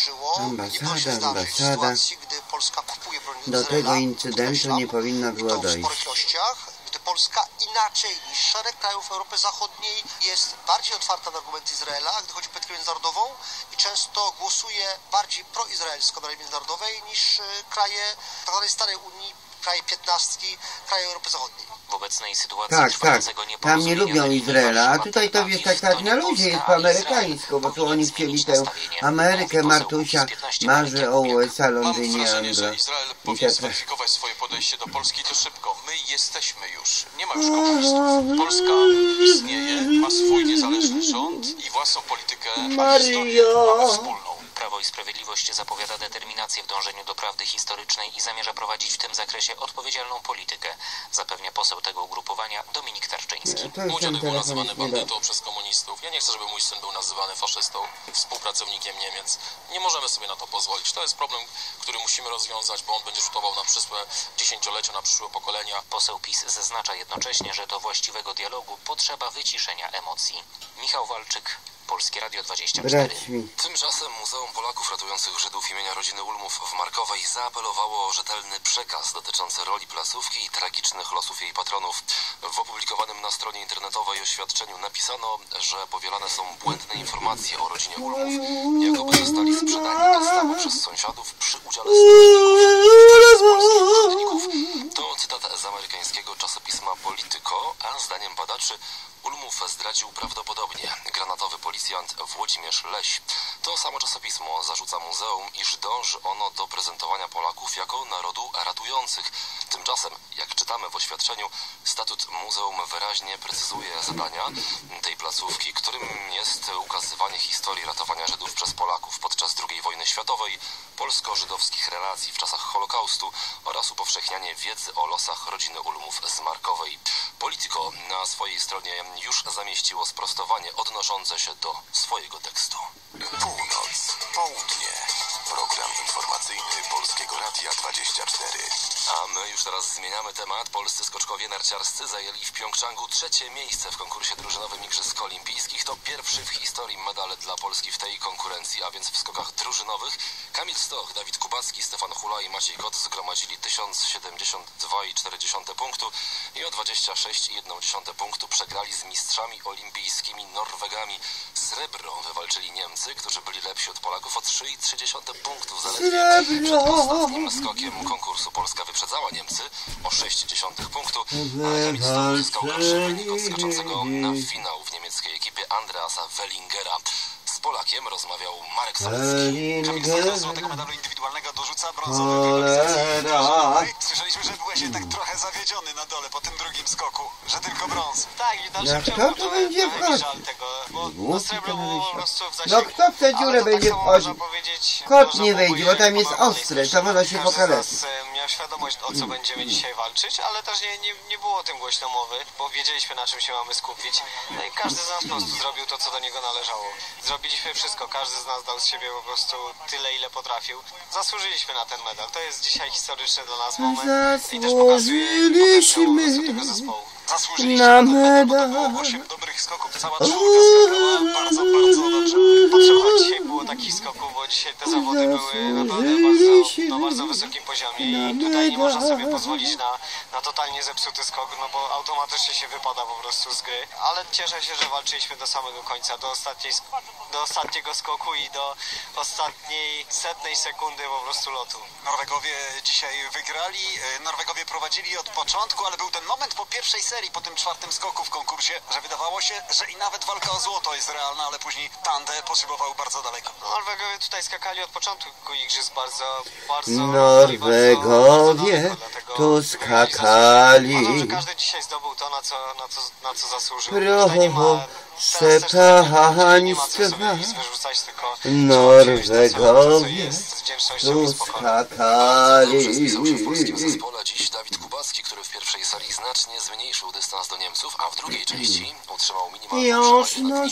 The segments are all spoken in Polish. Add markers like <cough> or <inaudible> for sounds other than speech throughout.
zdarzyło. Ambasada, ambasada. Do tego incydentu nie powinno było dojść. Polska inaczej niż szereg krajów Europy Zachodniej jest bardziej otwarta na argumenty Izraela, gdy chodzi o politykę międzynarodową i często głosuje bardziej proizraelsko na międzynarodowej niż y, kraje tzw. starej Unii, kraje piętnastki, kraje Europy Zachodniej. W obecnej sytuacji Tak, tak. Tam nie lubią Izraela, a tutaj to wiesz, tak, tak na nie luzie jest po amerykańsku, bo tu oni chcieli tę. Amerykę, Martusia, PiS 15 marzy o. USA, Mam Londynie, wrażenie, że Anglo. Izrael I powinien zweryfikować swoje podejście do Polski to szybko. My jesteśmy już. Nie ma już komunistów. Polska istnieje, ma swój niezależny rząd i własną politykę, a historię mamy wspólną. Prawo i Sprawiedliwość zapowiada determinację w dążeniu do prawdy historycznej i zamierza prowadzić w tym zakresie odpowiedzialną politykę, zapewnia poseł tego ugrupowania Dominik Tarczyński. Mój dziadek był nazywany bandytą przez komunistów. Ja nie chcę, żeby mój syn był nazywany faszystą, współpracownikiem Niemiec. Nie możemy sobie na to pozwolić. To jest problem, który musimy rozwiązać, bo on będzie rzutował na przyszłe dziesięciolecia, na przyszłe pokolenia. Poseł PiS zaznacza jednocześnie, że do właściwego dialogu potrzeba wyciszenia emocji. Michał Walczyk, Polskie Radio 24. Braćmi. Tymczasem Muzeum Polaków Ratujących Żydów imienia rodziny Ulmów w Markowej zaapelowało o rzetelny przekaz dotyczący roli placówki i tragicznych losów jej patronów. W opublikowanym na stronie internetowej oświadczeniu napisano, że powielane są błędne informacje o rodzinie Ulmów, jakoby zostali sprzedani do stawu przez sąsiadów przy udziale strażników z polskich urzędników. To cytat z amerykańskiego czasopisma Politico, a zdaniem badaczy Ulmów zdradził prawdopodobnie granatowy policjant Włodzimierz Leś. To samo czasopismo zarzuca muzeum, iż dąży ono do prezentowania Polaków jako narodu ratujących. Tymczasem, jak czytamy w oświadczeniu, statut muzeum wyraźnie precyzuje zadania tej placówki, którym jest ukazywanie historii ratowania Żydów przez Polaków podczas II wojny światowej, polsko-żydowskich relacji w czasach Holokaustu oraz upowszechnianie wiedzy o losach rodziny Ulmów z Markowej. Politico na swojej stronie już zamieściło sprostowanie odnoszące się do swojego tekstu. Północ, południe. Program informacyjny Polskiego Radia 24. A my już teraz zmieniamy temat. Polscy skoczkowie narciarscy zajęli w Pjongczangu trzecie miejsce w konkursie drużynowym Igrzysk Olimpijskich. To pierwszy w historii medal dla Polski w tej konkurencji, a więc w skokach drużynowych. Kamil Stoch, Dawid Kubacki, Stefan Hula i Maciej Kot zgromadzili 1072,4 punktu i o 26,1 punktu przegrali z mistrzami olimpijskimi Norwegami. Srebro wywalczyli Niemcy, którzy byli lepsi od Polaków o 3,3 punktów zaledwie. Przed ostatnim skokiem konkursu Polska wyprzedzała Niemcy o 0,6 punktu, a Kamil Stoch uzyskał gorszy wynik od skoczącego na finał w niemieckiej ekipie Andreasa Wellingera. Polakiem rozmawiał Marek Solecki. Kamil Stoch do złotego medalu indywidualnego dorzuca brązowy. Słyszeliśmy, że byłeś tak trochę zawiedziony na dole po tym drugim skoku, że tylko brąz. Tak, i dalszym ciągu to będzie wchodzić? żal tego, bo no srebro było po prostu w No zasięgu. kto w tę dziurę będzie tak można powiedzieć, Kot można nie wejdzie, bo tam jest ostre, to może się Każdy z pokaleczy. nas, e, miał świadomość, o co będziemy dzisiaj walczyć, ale też nie, nie, nie było o tym głośno mowy, bo wiedzieliśmy, na czym się mamy skupić. No i każdy z nas po prostu zrobił to, co do niego należało. Zrobiliśmy wszystko, każdy z nas dał z siebie po prostu tyle, ile potrafił. Zasłużyliśmy na ten medal. To jest dzisiaj historyczny dla nas moment i też pokazuje tego zespołu. Zasłużyliście Na medal, bo to było 8 dobrych skoków. Cała czwórka skakała bardzo, bardzo dobrze. Potrzeba dzisiaj było takich dzisiaj te zawody były naprawdę bardzo, na bardzo wysokim poziomie i tutaj nie można sobie pozwolić na, na totalnie zepsuty skok, no bo automatycznie się wypada po prostu z gry. Ale cieszę się, że walczyliśmy do samego końca, do, ostatniej, do ostatniego skoku i do ostatniej setnej sekundy po prostu lotu. Norwegowie dzisiaj wygrali. E, Norwegowie prowadzili od początku, ale był ten moment po pierwszej serii, po tym czwartym skoku w konkursie, że wydawało się, że i nawet walka o złoto jest realna, ale później Tande poszybował bardzo daleko. No, Norwegowie tutaj skakali od początku igrzysk bardzo, bardzo... Norwegowie tu skakali. Uważam, że każdy dzisiaj zdobył to, na co, na co, na co zasłużył. Co państwa. Norwegowie Tu skakali. Dziś Dawid Kubacki, który w pierwszej serii znacznie zmniejszył dystans do Niemców, a w drugiej części utrzymał minimalną przewagę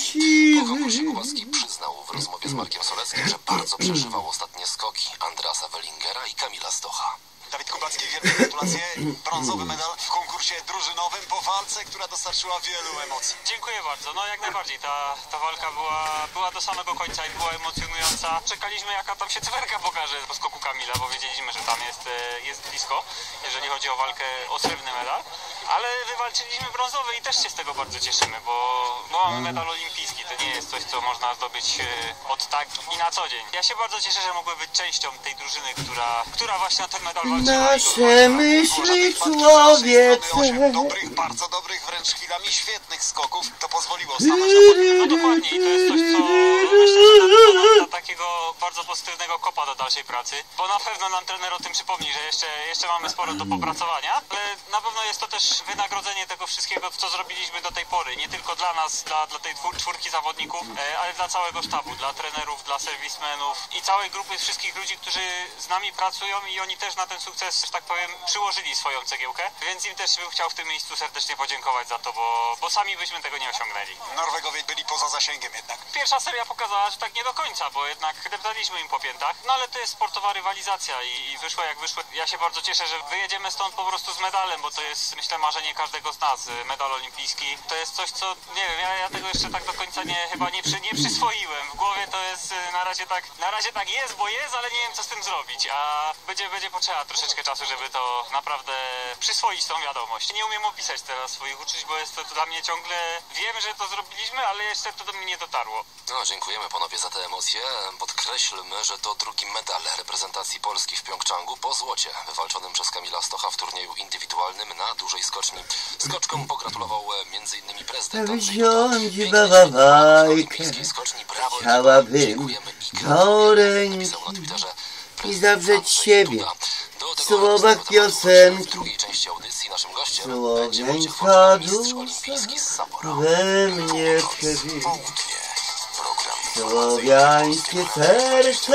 Kubacki przyznał w rozmowie z Markiem Soleckim, że bardzo przeżywał ostatnie skoki Andrasa Wellingera i Kamila Stocha. Dawid Kubacki, wielkie gratulacje. Brązowy medal w konkursie drużynowym po walce, która dostarczyła wielu emocji. Dziękuję bardzo. No jak najbardziej. Ta, ta walka była, była do samego końca i była emocjonująca. czekaliśmy jaka tam się cyferka pokaże po skoku Kamila, bo wiedzieliśmy, że tam jest, e, jest blisko, jeżeli chodzi o walkę o srebrny medal. Ale wywalczyliśmy brązowy i też się z tego bardzo cieszymy, bo, bo mamy medal olimpijski. To nie jest coś, co można zdobyć e, od tak i na co dzień. Ja się bardzo cieszę, że mogłem być częścią tej drużyny, która, która właśnie na ten medal walczyła. Nasze myśli Osiem człowiece. dobrych, bardzo dobrych, wręcz chwilami świetnych skoków. To pozwoliło stanąć na No dokładnie i to jest coś, co myślę, że da, takiego bardzo pozytywnego kopa do dalszej pracy, bo na pewno nam trener o tym przypomni, że jeszcze, jeszcze mamy sporo do popracowania, ale na pewno jest to też wynagrodzenie tego wszystkiego, co zrobiliśmy do tej pory, nie tylko dla nas, dla, dla tej czwór- czwórki zawodników, e, ale dla całego sztabu, dla trenerów, dla serwismenów i całej grupy wszystkich ludzi, którzy z nami pracują i oni też na ten sukces, że tak powiem, przyłożyli swoją cegiełkę, więc im też bym chciał w tym miejscu serdecznie podziękować za to, bo, bo sami byśmy tego nie osiągnęli. Norwegowie byli poza zasięgiem jednak. Pierwsza seria pokazała, że tak nie do końca, bo jednak deptaliśmy im po piętach. No ale to jest sportowa rywalizacja i, i wyszło jak wyszło. Ja się bardzo cieszę, że wyjedziemy stąd po prostu z medalem, bo to jest myślę marzenie każdego z nas. Medal olimpijski to jest coś, co nie wiem, ja, ja tego jeszcze tak do końca nie, chyba nie, przy, nie przyswoiłem. W głowie to jest y, na razie tak, na razie tak jest, bo jest, ale nie wiem co z tym zrobić, a będzie, będzie potrzeba troszeczkę czasu, żeby to naprawdę przyswoić tą wiadomość. Nie umiem opisać teraz swoich uczuć, bo jest to dla mnie ciągle, wiem, że to zrobiliśmy, ale jeszcze to do mnie nie dotarło. No, dziękujemy panowie za te emocje. Podkreślmy, że to drugi medal reprezentacji Polski w Pjongczangu po złocie wywalczonym przez Kamila Stocha w turnieju indywidualnym na dużej skoczni. Skoczkom pogratulował m.in. prezydent Andrzej. Wziąć bawawajkę. Chciałabym dziękujemy i do gratulujemy, ręki napisał na Twitterze i zawrzeć siebie. Tego słowach piosenki. W z Sapporo. we mnie przeżyje. Słowiańskie serce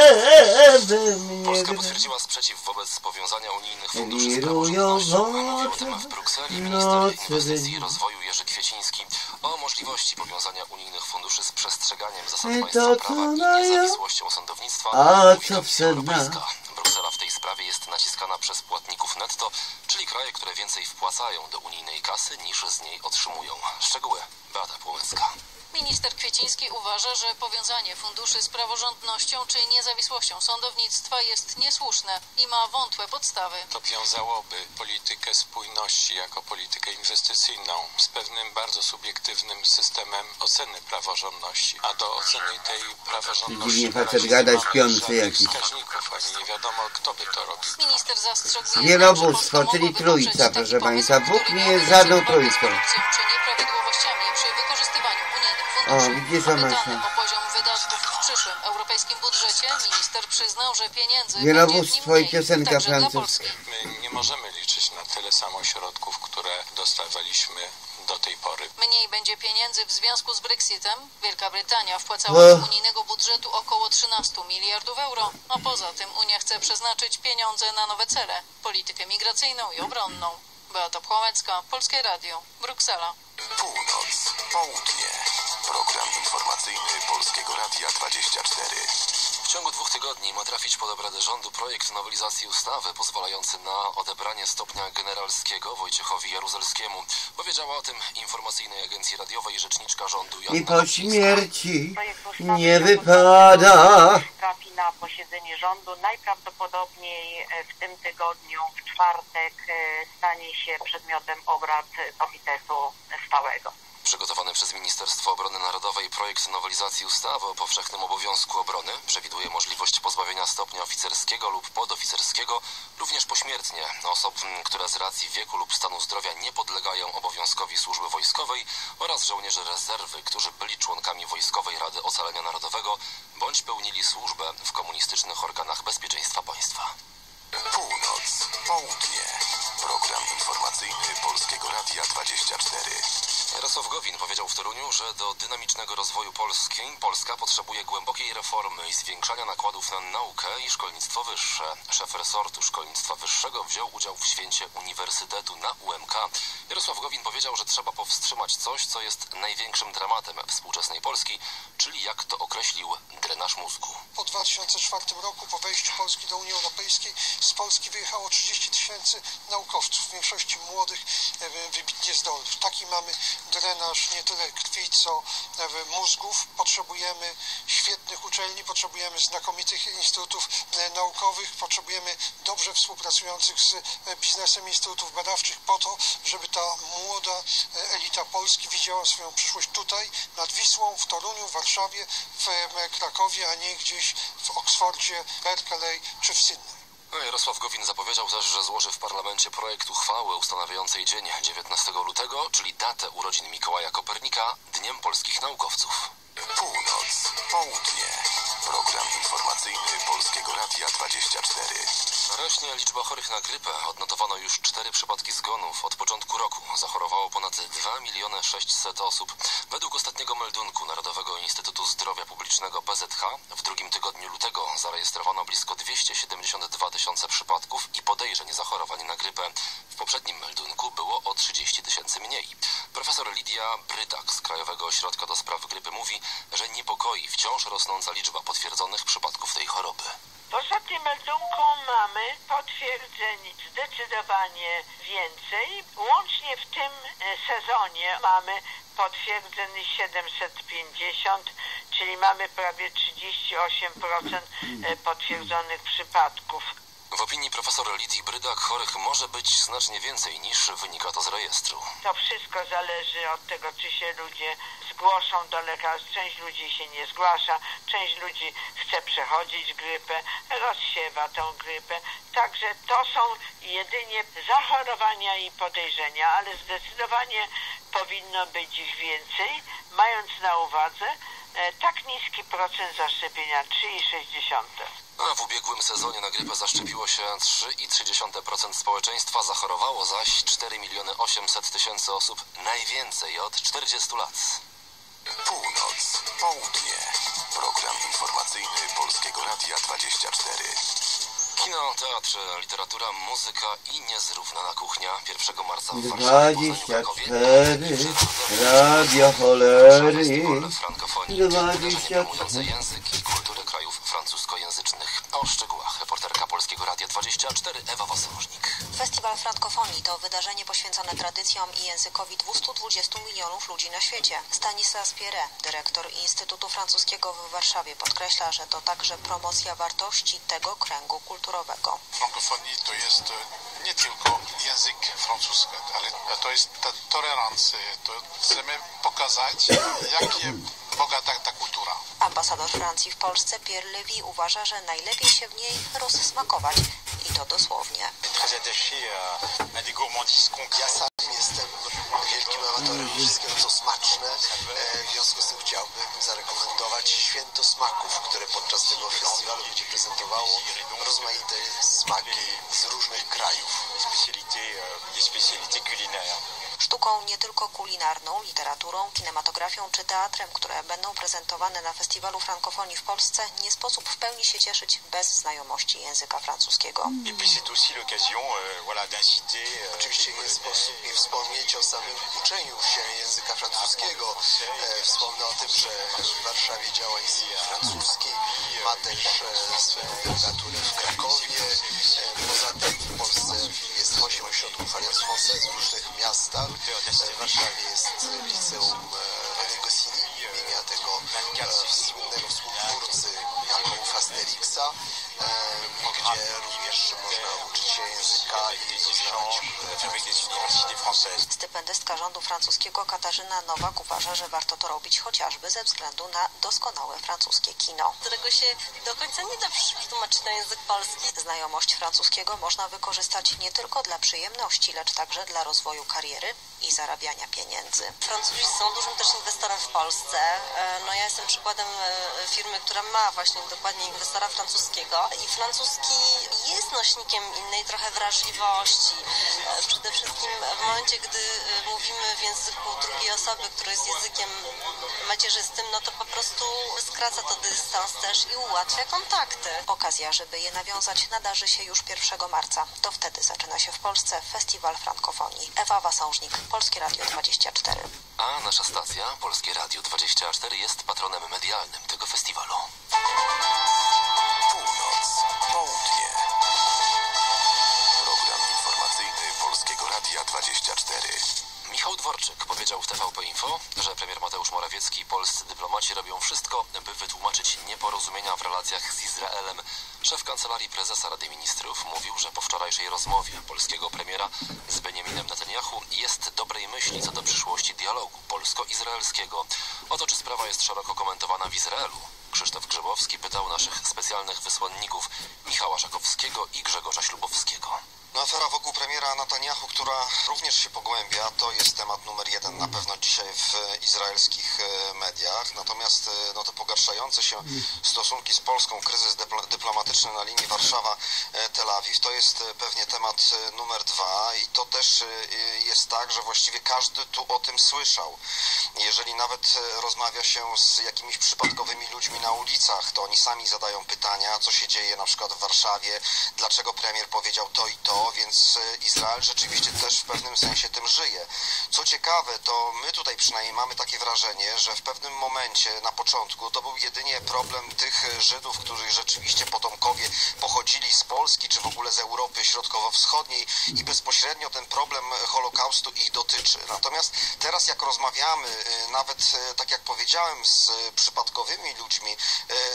we mnie Polska potwierdziła sprzeciw wobec powiązania unijnych funduszy z o w tym w Brukseli minister inwestycji i rozwoju Jerzy Kwieciński. O możliwości powiązania unijnych funduszy z przestrzeganiem zasad państwa prawa i niezawisłością sądownictwa A co? Europejska. Bruksela w tej sprawie jest naciskana przez płatników netto, czyli kraje, które więcej wpłacają do unijnej kasy niż z niej otrzymują. Szczegóły Beata Płomecka. Minister Kwieciński uważa, że powiązanie funduszy z praworządnością czy niezawisłością sądownictwa jest niesłuszne i ma wątłe podstawy. To wiązałoby politykę spójności jako politykę inwestycyjną z pewnym bardzo subiektywnym systemem oceny praworządności. A do oceny tej praworządności Dziwnie na facet gada nie śpiący żadnych jakiś. wskaźników, ani nie wiadomo kto by to robił. Minister zastrzegł Wielobóstwo, czyli trójca, proszę państwa. Bóg nie miałby jest na żadną celu walkę z trójcą. korupcją czy nieprawidłowościami O, widzisz, Amasza. o poziom wydatków w przyszłym europejskim budżecie, minister przyznał, że pieniędzy i mniej, piosenka francuska. My nie możemy liczyć na tyle samo środków, które dostawaliśmy do tej pory. Mniej będzie pieniędzy w związku z Brexitem. Wielka Brytania wpłacała z unijnego budżetu około 13 miliardów euro, a poza tym Unia chce przeznaczyć pieniądze na nowe cele, politykę migracyjną i obronną. Beata Płomecka, Polskie Radio, Bruksela. Północ, południe. Program informacyjny Polskiego Radia 24. W ciągu dwóch tygodni ma trafić pod obrady rządu projekt nowelizacji ustawy pozwalający na odebranie stopnia generalskiego Wojciechowi Jaruzelskiemu. Powiedziała o tym informacyjnej agencji radiowej rzeczniczka rządu Joanna I po śmierci Projekt ustawy nie wypada. trafi na posiedzenie rządu. Najprawdopodobniej e, w tym tygodniu, w czwartek, e, stanie się przedmiotem obrad Komitetu Stałego. Przygotowany przez Ministerstwo Obrony Narodowej projekt nowelizacji ustawy o powszechnym obowiązku obrony przewiduje możliwość pozbawienia stopnia oficerskiego lub podoficerskiego również pośmiertnie osób, które z racji wieku lub stanu zdrowia nie podlegają obowiązkowi służby wojskowej oraz żołnierzy rezerwy, którzy byli członkami Wojskowej Rady Ocalenia Narodowego bądź pełnili służbę w komunistycznych organach bezpieczeństwa państwa. Północ, południe. Program informacyjny Polskiego Radia 24. Jarosław Gowin powiedział w Toruniu, że do dynamicznego rozwoju Polski Polska potrzebuje głębokiej reformy i zwiększania nakładów na naukę i szkolnictwo wyższe. Szef resortu szkolnictwa wyższego wziął udział w święcie Uniwersytetu na UMK. Jarosław Gowin powiedział, że trzeba powstrzymać coś, co jest największym dramatem współczesnej Polski, czyli jak to określił drenaż mózgu. Po 2004 roku, po wejściu Polski do Unii Europejskiej, z Polski wyjechało 30 tysięcy naukowców, w większości młodych, e, wybitnie zdolnych. Taki mamy drenaż nie tyle krwi, co e, mózgów. Potrzebujemy świetnych uczelni, potrzebujemy znakomitych instytutów e, naukowych, potrzebujemy dobrze współpracujących z e, biznesem instytutów badawczych po to, żeby ta młoda elita Polski widziała swoją przyszłość tutaj, nad Wisłą, w Toruniu, w Warszawie, w Krakowie, a nie gdzieś w Oksfordzie, Berkeley czy w Sydney. Jarosław Gowin zapowiedział też, że złoży w parlamencie projekt uchwały ustanawiającej dzień 19 lutego, czyli datę urodzin Mikołaja Kopernika, Dniem Polskich Naukowców. Północ, południe. Program informacyjny Polskiego Radia 24. Rośnie liczba chorych na grypę. Odnotowano już cztery przypadki zgonów. Od początku roku zachorowało ponad 2 miliony 600 osób. Według ostatniego meldunku Narodowego Instytutu Zdrowia Publicznego PZH w drugim tygodniu lutego zarejestrowano blisko 272 tysiące przypadków i podejrzeń zachorowań na grypę. W poprzednim meldunku było o 30 tysięcy mniej. Profesor Lidia Brydak z Krajowego Ośrodka do Spraw Grypy mówi, że niepokoi wciąż rosnąca liczba potwierdzonych przypadków tej choroby. W ostatnim meldunku mamy potwierdzeń zdecydowanie więcej. Łącznie w tym e, sezonie mamy potwierdzeń 750, czyli mamy prawie 38% e, potwierdzonych przypadków. W opinii profesor Lidii Brydak chorych może być znacznie więcej niż wynika to z rejestru. To wszystko zależy od tego, czy się ludzie zgłoszą do lekarza. Część ludzi się nie zgłasza, część ludzi chce przechodzić grypę, rozsiewa tą grypę. Także to są jedynie zachorowania i podejrzenia, ale zdecydowanie powinno być ich więcej, mając na uwadze tak niski procent zaszczepienia 3,6. A w ubiegłym sezonie na grypę zaszczepiło się 3,3% społeczeństwa, zachorowało zaś 4 miliony 800 tysięcy osób, najwięcej od 40 lat. Północ, południe. Program informacyjny Polskiego Radia 24. Kino, teatr, literatura, muzyka i niezrównana kuchnia 1 marca w Warszawie, Poznaniu, Krakowie. 24 Radio Cholery Festiwal frankofonii, wydarzenie 24 promujące język i kulturę krajów francuskojęzycznych. O szczegółach reporterka Polskiego Radia 24 Ewa Wasążnik. Festiwal Frankofonii to wydarzenie poświęcone tradycjom i językowi 220 milionów ludzi na świecie. Stanislas Pierre, dyrektor Instytutu Francuskiego w Warszawie, podkreśla, że to także promocja wartości tego kręgu kulturowego. Frankofonii to jest e, nie tylko język francuski, ale to jest ta tolerancja. To chcemy pokazać, jak jest bogata ta kultura. Ambasador Francji w Polsce Pierre Levy uważa, że najlepiej się w niej rozsmakować i to dosłownie. Ja sam jestem wielkim amatorem wszystkiego, co smaczne. E, W związku z tym chciałbym zarekomendować Święto Smaków, które podczas tego festiwalu będzie prezentowało rozmaite smaki z różnych krajów. Sztuką nie tylko kulinarną, literaturą, kinematografią czy teatrem, które będą prezentowane na Festiwalu Frankofonii w Polsce, nie sposób w pełni się cieszyć bez znajomości języka francuskiego. Oczywiście nie sposób nie wspomnieć o samym uczeniu się języka francuskiego. E, Wspomnę o tym, że w Warszawie działa Instytut Francuski, ma też e, swoją delegaturę w Krakowie. Jest 8 ośrodków Alliance Française w różnych miastach. E, W Warszawie jest liceum e, René Goscinny imienia tego e, słynnego współtwórcy albumów Asterixa, e, gdzie również można uczyć się języka i poznać Stypendystka rządu francuskiego Katarzyna Nowak uważa, że warto to robić chociażby ze względu na doskonałe francuskie kino. którego się do końca nie da przetłumaczyć na język polski. Znajomość francuskiego można wykorzystać nie tylko dla przyjemności, lecz także dla rozwoju kariery i zarabiania pieniędzy. Francuzi są dużym też inwestorem w Polsce. E, No ja jestem przykładem e, firmy, która ma właśnie dokładnie inwestora francuskiego i francuski jest nośnikiem innej trochę wrażliwości. E, Przede wszystkim w momencie, gdy e, mówimy w języku drugiej osoby, który jest językiem macierzystym, no to po prostu skraca to dystans też i ułatwia kontakty. Okazja, żeby je nawiązać, nadarzy się już 1 marca. To wtedy zaczyna się w Polsce Festiwal Frankofonii. Ewa Wasążnik, Polskie Radio 24. A nasza stacja, Polskie Radio 24, jest patronem medialnym tego festiwalu. Północ, południe. Dworczyk powiedział w TVP Info, że premier Mateusz Morawiecki i polscy dyplomaci robią wszystko, by wytłumaczyć nieporozumienia w relacjach z Izraelem. Szef Kancelarii Prezesa Rady Ministrów mówił, że po wczorajszej rozmowie polskiego premiera z Benjaminem Netanyahu jest dobrej myśli co do przyszłości dialogu polsko-izraelskiego. O to, czy sprawa jest szeroko komentowana w Izraelu. Krzysztof Grzebowski pytał naszych specjalnych wysłanników Michała Żakowskiego i Grzegorza Ślubowskiego. No, afera wokół premiera Netanyahu, która również się pogłębia, to jest temat numer jeden na pewno dzisiaj w izraelskich e, mediach. Natomiast e, no, te pogarszające się stosunki z Polską, kryzys dypl- dyplomatyczny na linii Warszawa-Tel Awiw, to jest e, pewnie temat e, numer dwa i to też e, jest tak, że właściwie każdy tu o tym słyszał. Jeżeli nawet e, rozmawia się z jakimiś przypadkowymi ludźmi na ulicach, to oni sami zadają pytania, co się dzieje na przykład w Warszawie, dlaczego premier powiedział to i to, więc e, Izrael rzeczywiście też w pewnym sensie tym żyje. Co ciekawe, to my tutaj przynajmniej mamy takie wrażenie, że w pewnym momencie na początku to był jedynie problem tych Żydów, których rzeczywiście potomkowie pochodzili z Polski czy w ogóle z Europy Środkowo-Wschodniej i bezpośrednio ten problem Holokaustu ich dotyczy. Natomiast teraz jak rozmawiamy, e, nawet e, tak jak powiedziałem, z przypadkowymi ludźmi,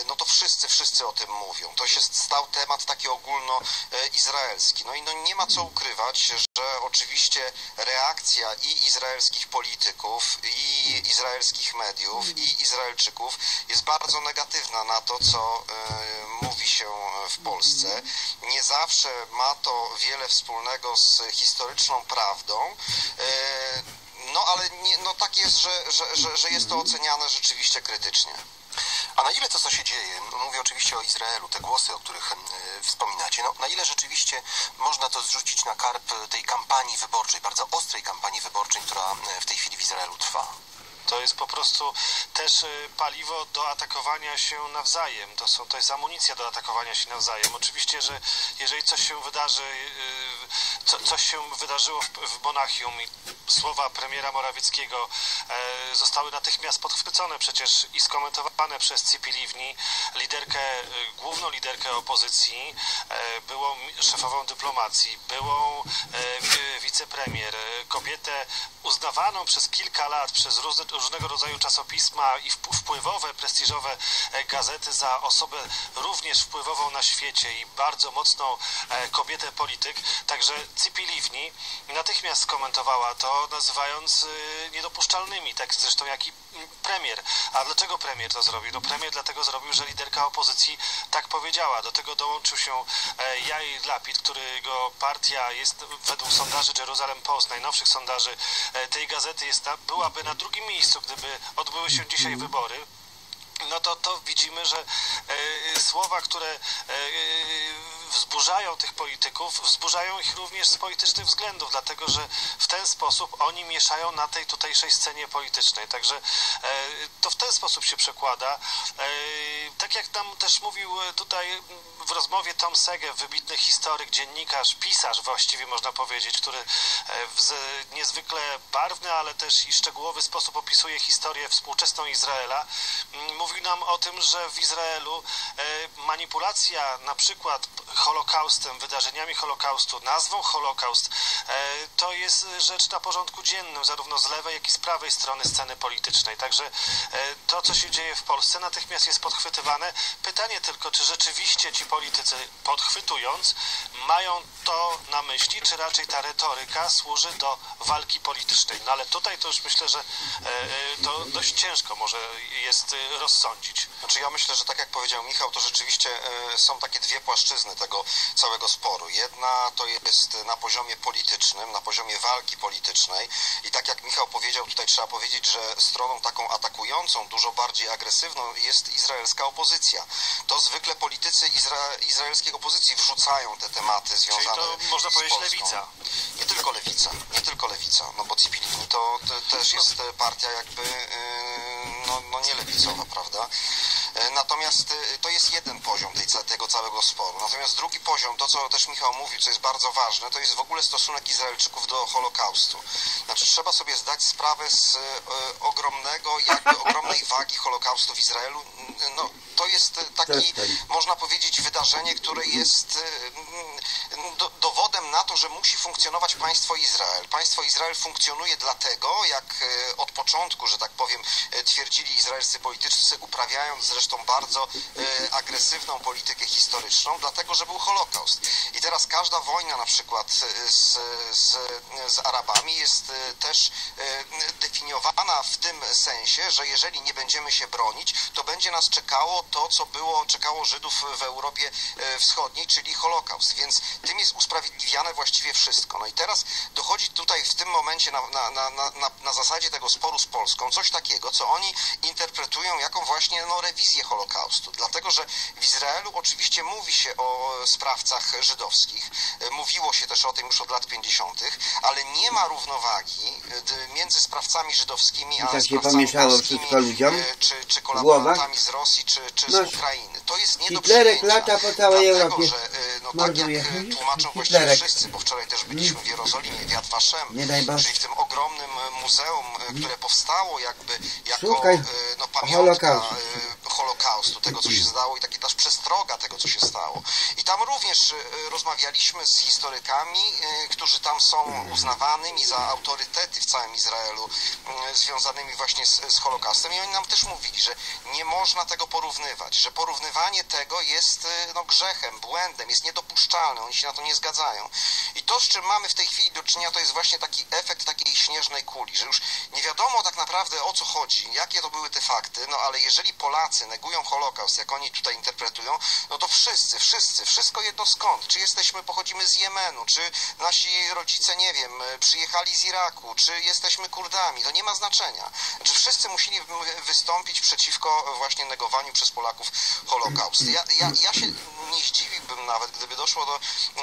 no to wszyscy, wszyscy o tym mówią. To się stał temat taki ogólnoizraelski. No i no nie ma co ukrywać, że oczywiście reakcja i izraelskich polityków, i izraelskich mediów, i Izraelczyków jest bardzo negatywna na to, co e, mówi się w Polsce. Nie zawsze ma to wiele wspólnego z historyczną prawdą. E, no ale nie, no tak jest, że, że, że, że jest to oceniane rzeczywiście krytycznie. A na ile to, co się dzieje, mówię oczywiście o Izraelu, te głosy, o których e, wspominacie, no, na ile rzeczywiście można to zrzucić na karp tej kampanii wyborczej, bardzo ostrej kampanii wyborczej, która e, w tej chwili w Izraelu trwa? To jest po prostu też y, paliwo do atakowania się nawzajem. To, są, to jest amunicja do atakowania się nawzajem. Oczywiście, że jeżeli coś się wydarzy, co, coś się wydarzyło w, w Monachium i słowa premiera Morawieckiego e, zostały natychmiast podchwycone przecież i skomentowane przez Cipi Livni, liderkę, y, główną liderkę opozycji, e, byłą szefową dyplomacji, byłą e, wi- wicepremier, e, kobietę uznawaną przez kilka lat przez różne, różnego rodzaju czasopisma i wp- wpływowe, prestiżowe e, gazety za osobę również wpływową na świecie i bardzo mocną e, kobietę polityk. Także Cipi Livni natychmiast skomentowała to, nazywając y, niedopuszczalnymi, tak zresztą jak i premier. A dlaczego premier to zrobił? No premier dlatego zrobił, że liderka opozycji tak powiedziała. Do tego dołączył się e, Jair Lapid, którego partia jest według sondaży Jerusalem Post, najnowszych sondaży e, tej gazety, jest na, byłaby na drugim miejscu, gdyby odbyły się dzisiaj wybory no to, to widzimy, że e, słowa, które e, wzburzają tych polityków, wzburzają ich również z politycznych względów, dlatego że w ten sposób oni mieszają na tej tutejszej scenie politycznej. Także e, to w ten sposób się przekłada. E, tak jak nam też mówił tutaj w rozmowie Tom Segev, wybitny historyk, dziennikarz, pisarz właściwie można powiedzieć, który e, w niezwykle barwny, ale też i szczegółowy sposób opisuje historię współczesną Izraela, mówił nam o tym, że w Izraelu e, manipulacja na przykład Holokaustem, wydarzeniami Holokaustu, nazwą Holokaust, e, to jest rzecz na porządku dziennym, zarówno z lewej, jak i z prawej strony sceny politycznej. Także e, to, co się dzieje w Polsce, natychmiast jest podchwytywane. Pytanie tylko, czy rzeczywiście ci politycy, podchwytując, mają to na myśli, czy raczej ta retoryka służy do walki politycznej. No ale tutaj to już myślę, że e, to dość ciężko może jest rozsądzić. Znaczy ja myślę, że tak jak powiedział Michał, to rzeczywiście są takie dwie płaszczyzny tego całego sporu. Jedna to jest na poziomie politycznym, na poziomie walki politycznej i tak jak Michał powiedział, tutaj trzeba powiedzieć, że stroną taką atakującą, dużo bardziej agresywną jest izraelska opozycja. To zwykle politycy izra izraelskiej opozycji wrzucają te tematy związane Czyli to można powiedzieć lewica. Nie tylko lewica, nie tylko lewica, no bo Cipi Livni to te, też jest partia jakby e, no, no nie lewicowa, prawda? E, Natomiast e, to jest jeden poziom tej, tego całego sporu. Natomiast drugi poziom, to co też Michał mówił, co jest bardzo ważne, to jest w ogóle stosunek Izraelczyków do Holokaustu. Znaczy trzeba sobie zdać sprawę z e, ogromnego, jakby <laughs> ogromnej wagi Holokaustu w Izraelu. No, to jest taki, Przestań. można powiedzieć, wydarzenie, które jest mm, do, dowodem na to, że musi funkcjonować państwo Izrael. Państwo Izrael funkcjonuje dlatego, jak e, od początku, że tak powiem, e, twierdzili izraelscy politycy, uprawiając zresztą bardzo e, agresywną politykę historyczną, dlatego, że był Holokaust. I teraz każda wojna na przykład e, z, z, z Arabami jest e, też e, definiowana w tym sensie, że jeżeli nie będziemy się bronić, to będzie nas czekało to, co było, czekało Żydów w Europie e, Wschodniej, czyli Holokaust. Więc tym jest usprawiedliwiane właściwie wszystko. No i teraz dochodzi tutaj w tym momencie na, na, na, na, na zasadzie tego sporu z Polską coś takiego, co oni interpretują jako właśnie no, rewizję Holokaustu. Dlatego, że w Izraelu oczywiście mówi się o sprawcach żydowskich, mówiło się też o tym już od lat 50., ale nie ma równowagi między sprawcami żydowskimi a tak sprawcami e, czy, czy kolaborantami z Rosji, czy, czy z Ukrainy. To jest nie do Hitlerek lata po całej Europie. że e, no, tak jak e, tłumaczą właściwie wszyscy, bo wczoraj też byliśmy w Jerozolimie, w Yad Vashem, Nie daj Boże. czyli w tym ogromnym e, muzeum, e, które powstało jakby jako Szukaj no, pamiątka Holokaustu. tego co się stało i taki też przestroga tego co się stało. I tam również e, rozmawialiśmy z historykami, e, którzy tam są uznawanymi za autorytety w całym Izraelu, m, związanymi właśnie z, z Holokaustem i oni nam też mówili, że nie można tego porównywać, że porównywanie tego jest no, grzechem, błędem, jest niedopuszczalne, oni się na to nie zgadzają. I to, z czym mamy w tej chwili do czynienia, to jest właśnie taki efekt takiej śnieżnej kuli, że już nie wiadomo tak naprawdę o co chodzi, jakie to były te fakty, no ale jeżeli Polacy negują Holokaust, jak oni tutaj interpretują, no to wszyscy, wszyscy, wszystko jedno skąd, czy jesteśmy, pochodzimy z Jemenu, czy nasi rodzice, nie wiem, przyjechali z Iraku, czy jesteśmy Kurdami, to nie ma znaczenia. Czy wszyscy musieli wystąpić przeciwko właśnie negowaniu przez Polaków Holokaust. Ja, ja, ja się nie zdziwiłbym nawet, gdyby doszło do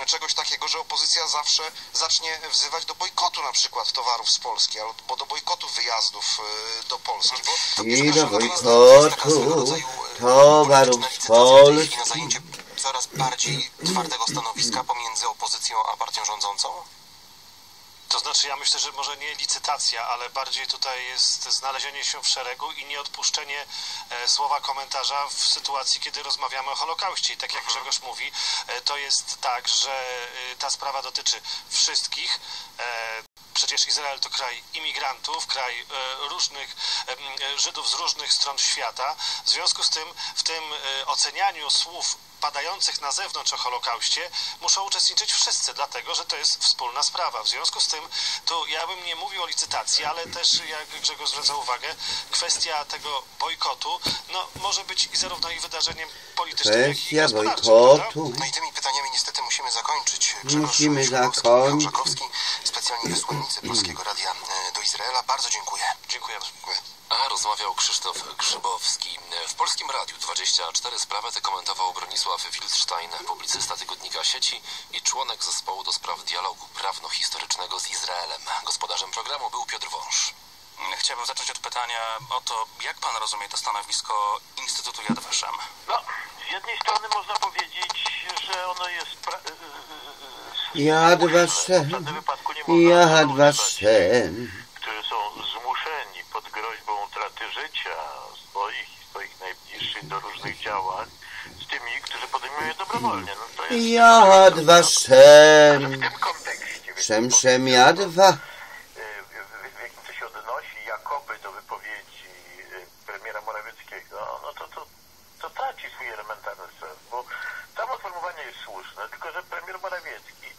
czegoś takiego, że opozycja zawsze zacznie wzywać do bojkotu na przykład towarów z Polski, albo do bojkotu wyjazdów e, do Polski. Bo I do bojkotu towarów z Polski. na zajęcie coraz bardziej twardego stanowiska pomiędzy opozycją a partią rządzącą? To znaczy, ja myślę, że może nie licytacja, ale bardziej tutaj jest znalezienie się w szeregu i nieodpuszczenie e, słowa komentarza w sytuacji, kiedy rozmawiamy o Holokauście. I tak jak Grzegorz mówi, e, to jest tak, że e, ta sprawa dotyczy wszystkich. Przecież Izrael to kraj imigrantów, kraj różnych Żydów z różnych stron świata. W związku z tym, w tym ocenianiu słów padających na zewnątrz o Holokauście muszą uczestniczyć wszyscy, dlatego że to jest wspólna sprawa. W związku z tym, tu ja bym nie mówił o licytacji, ale też, jak Grzegorz zwraca uwagę, kwestia tego bojkotu no, może być i zarówno i wydarzeniem politycznym, jak i gospodarczym. bojkotu. No i tymi pytaniami niestety musimy zakończyć. Musimy Śródkowski, zakończyć. Żakowski, specjalni wysłannicy Polskiego Radia e, do Izraela. Bardzo dziękuję. Dziękuję. A rozmawiał Krzysztof Grzybowski. W Polskim Radiu 24 sprawę tę komentował Bronisław Wildstein, publicysta tygodnika sieci i członek zespołu do spraw dialogu prawno-historycznego z Izraelem. Gospodarzem programu był Piotr Wąż. Chciałbym zacząć od pytania o to, jak pan rozumie to stanowisko Instytutu Yad Vashem? No, z jednej strony można powiedzieć, że ono jest pra- Jad Vashem, Jad Vashem. którzy są zmuszeni pod groźbą utraty życia swoich i swoich najbliższych do różnych działań z tymi, którzy podejmują je dobrowolnie. No, to jest Jad Vashem. w tym kontekście. Szem, szem, jadwa. e, w, w, w jakim to się odnosi jakoby do wypowiedzi e, premiera Morawieckiego, no to, to, to traci swój elementarny sens, bo samo sformułowanie jest słuszne, tylko że premier Morawiecki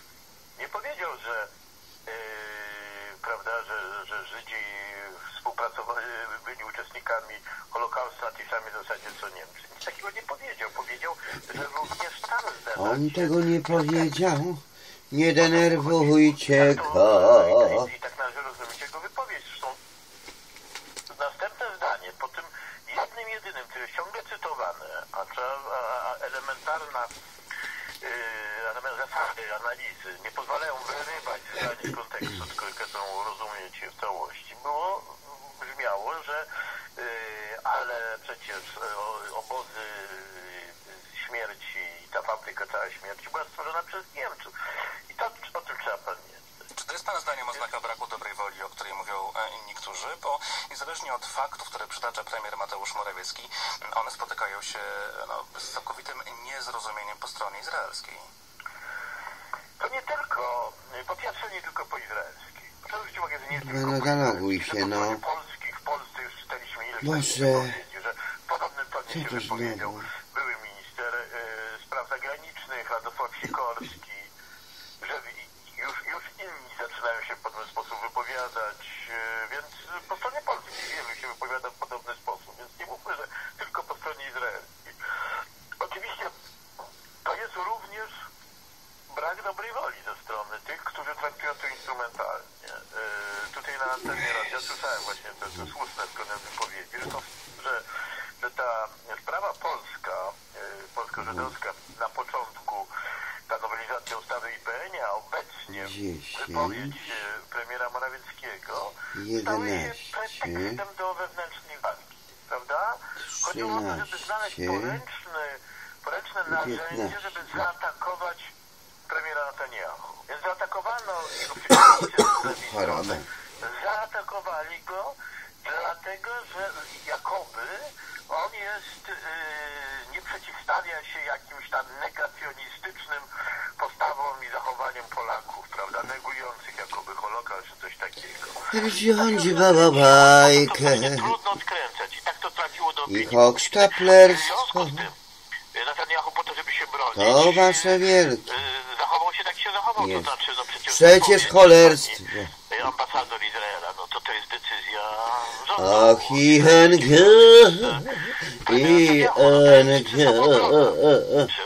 nie powiedział, że e, prawda, że, że Żydzi współpracowali, byli uczestnikami Holokaustu samej zasadzie co Niemcy. Nic takiego nie powiedział. Powiedział, że również tam zdarza On tego nie powiedział. Nie denerwujcie go. i tak należy rozumieć jego wypowiedź. Zresztą następne zdanie, po tym jednym, jedynym, które jest ciągle cytowane, a, a, elementarna yy, zasady analizy nie pozwalają wyrywać zdanie z kontekstu, tylko każą rozumieć je w całości, przecież obozy e, śmierci i ta fabryka cała śmierci była stworzona przez Niemców. I to, o tym trzeba pamiętać. Czy to jest Pana zdaniem oznaka braku dobrej woli, o której mówią e, niektórzy? Bo niezależnie od faktów, które przytacza premier Mateusz Morawiecki, one spotykają się no, z całkowitym niezrozumieniem po stronie izraelskiej. To nie tylko, po pierwsze nie tylko po izraelskiej. Po trzecie, mogę, nie tylko po się, no. Polski, w Polsce już czytaliśmy ile... Może... Coś mi powiedział. Królową. Trudno odkręcać. I tak to trafiło do opinii. I. E, Netanyahu po to, żeby się bronić. To wasze e, wielkie. E, zachował się tak się zachował. To znaczy, no przecież... Przecież cholerstwo. Ambasador Izraela, no to to jest decyzja rządu. Ach, i NG. I no NG. Czy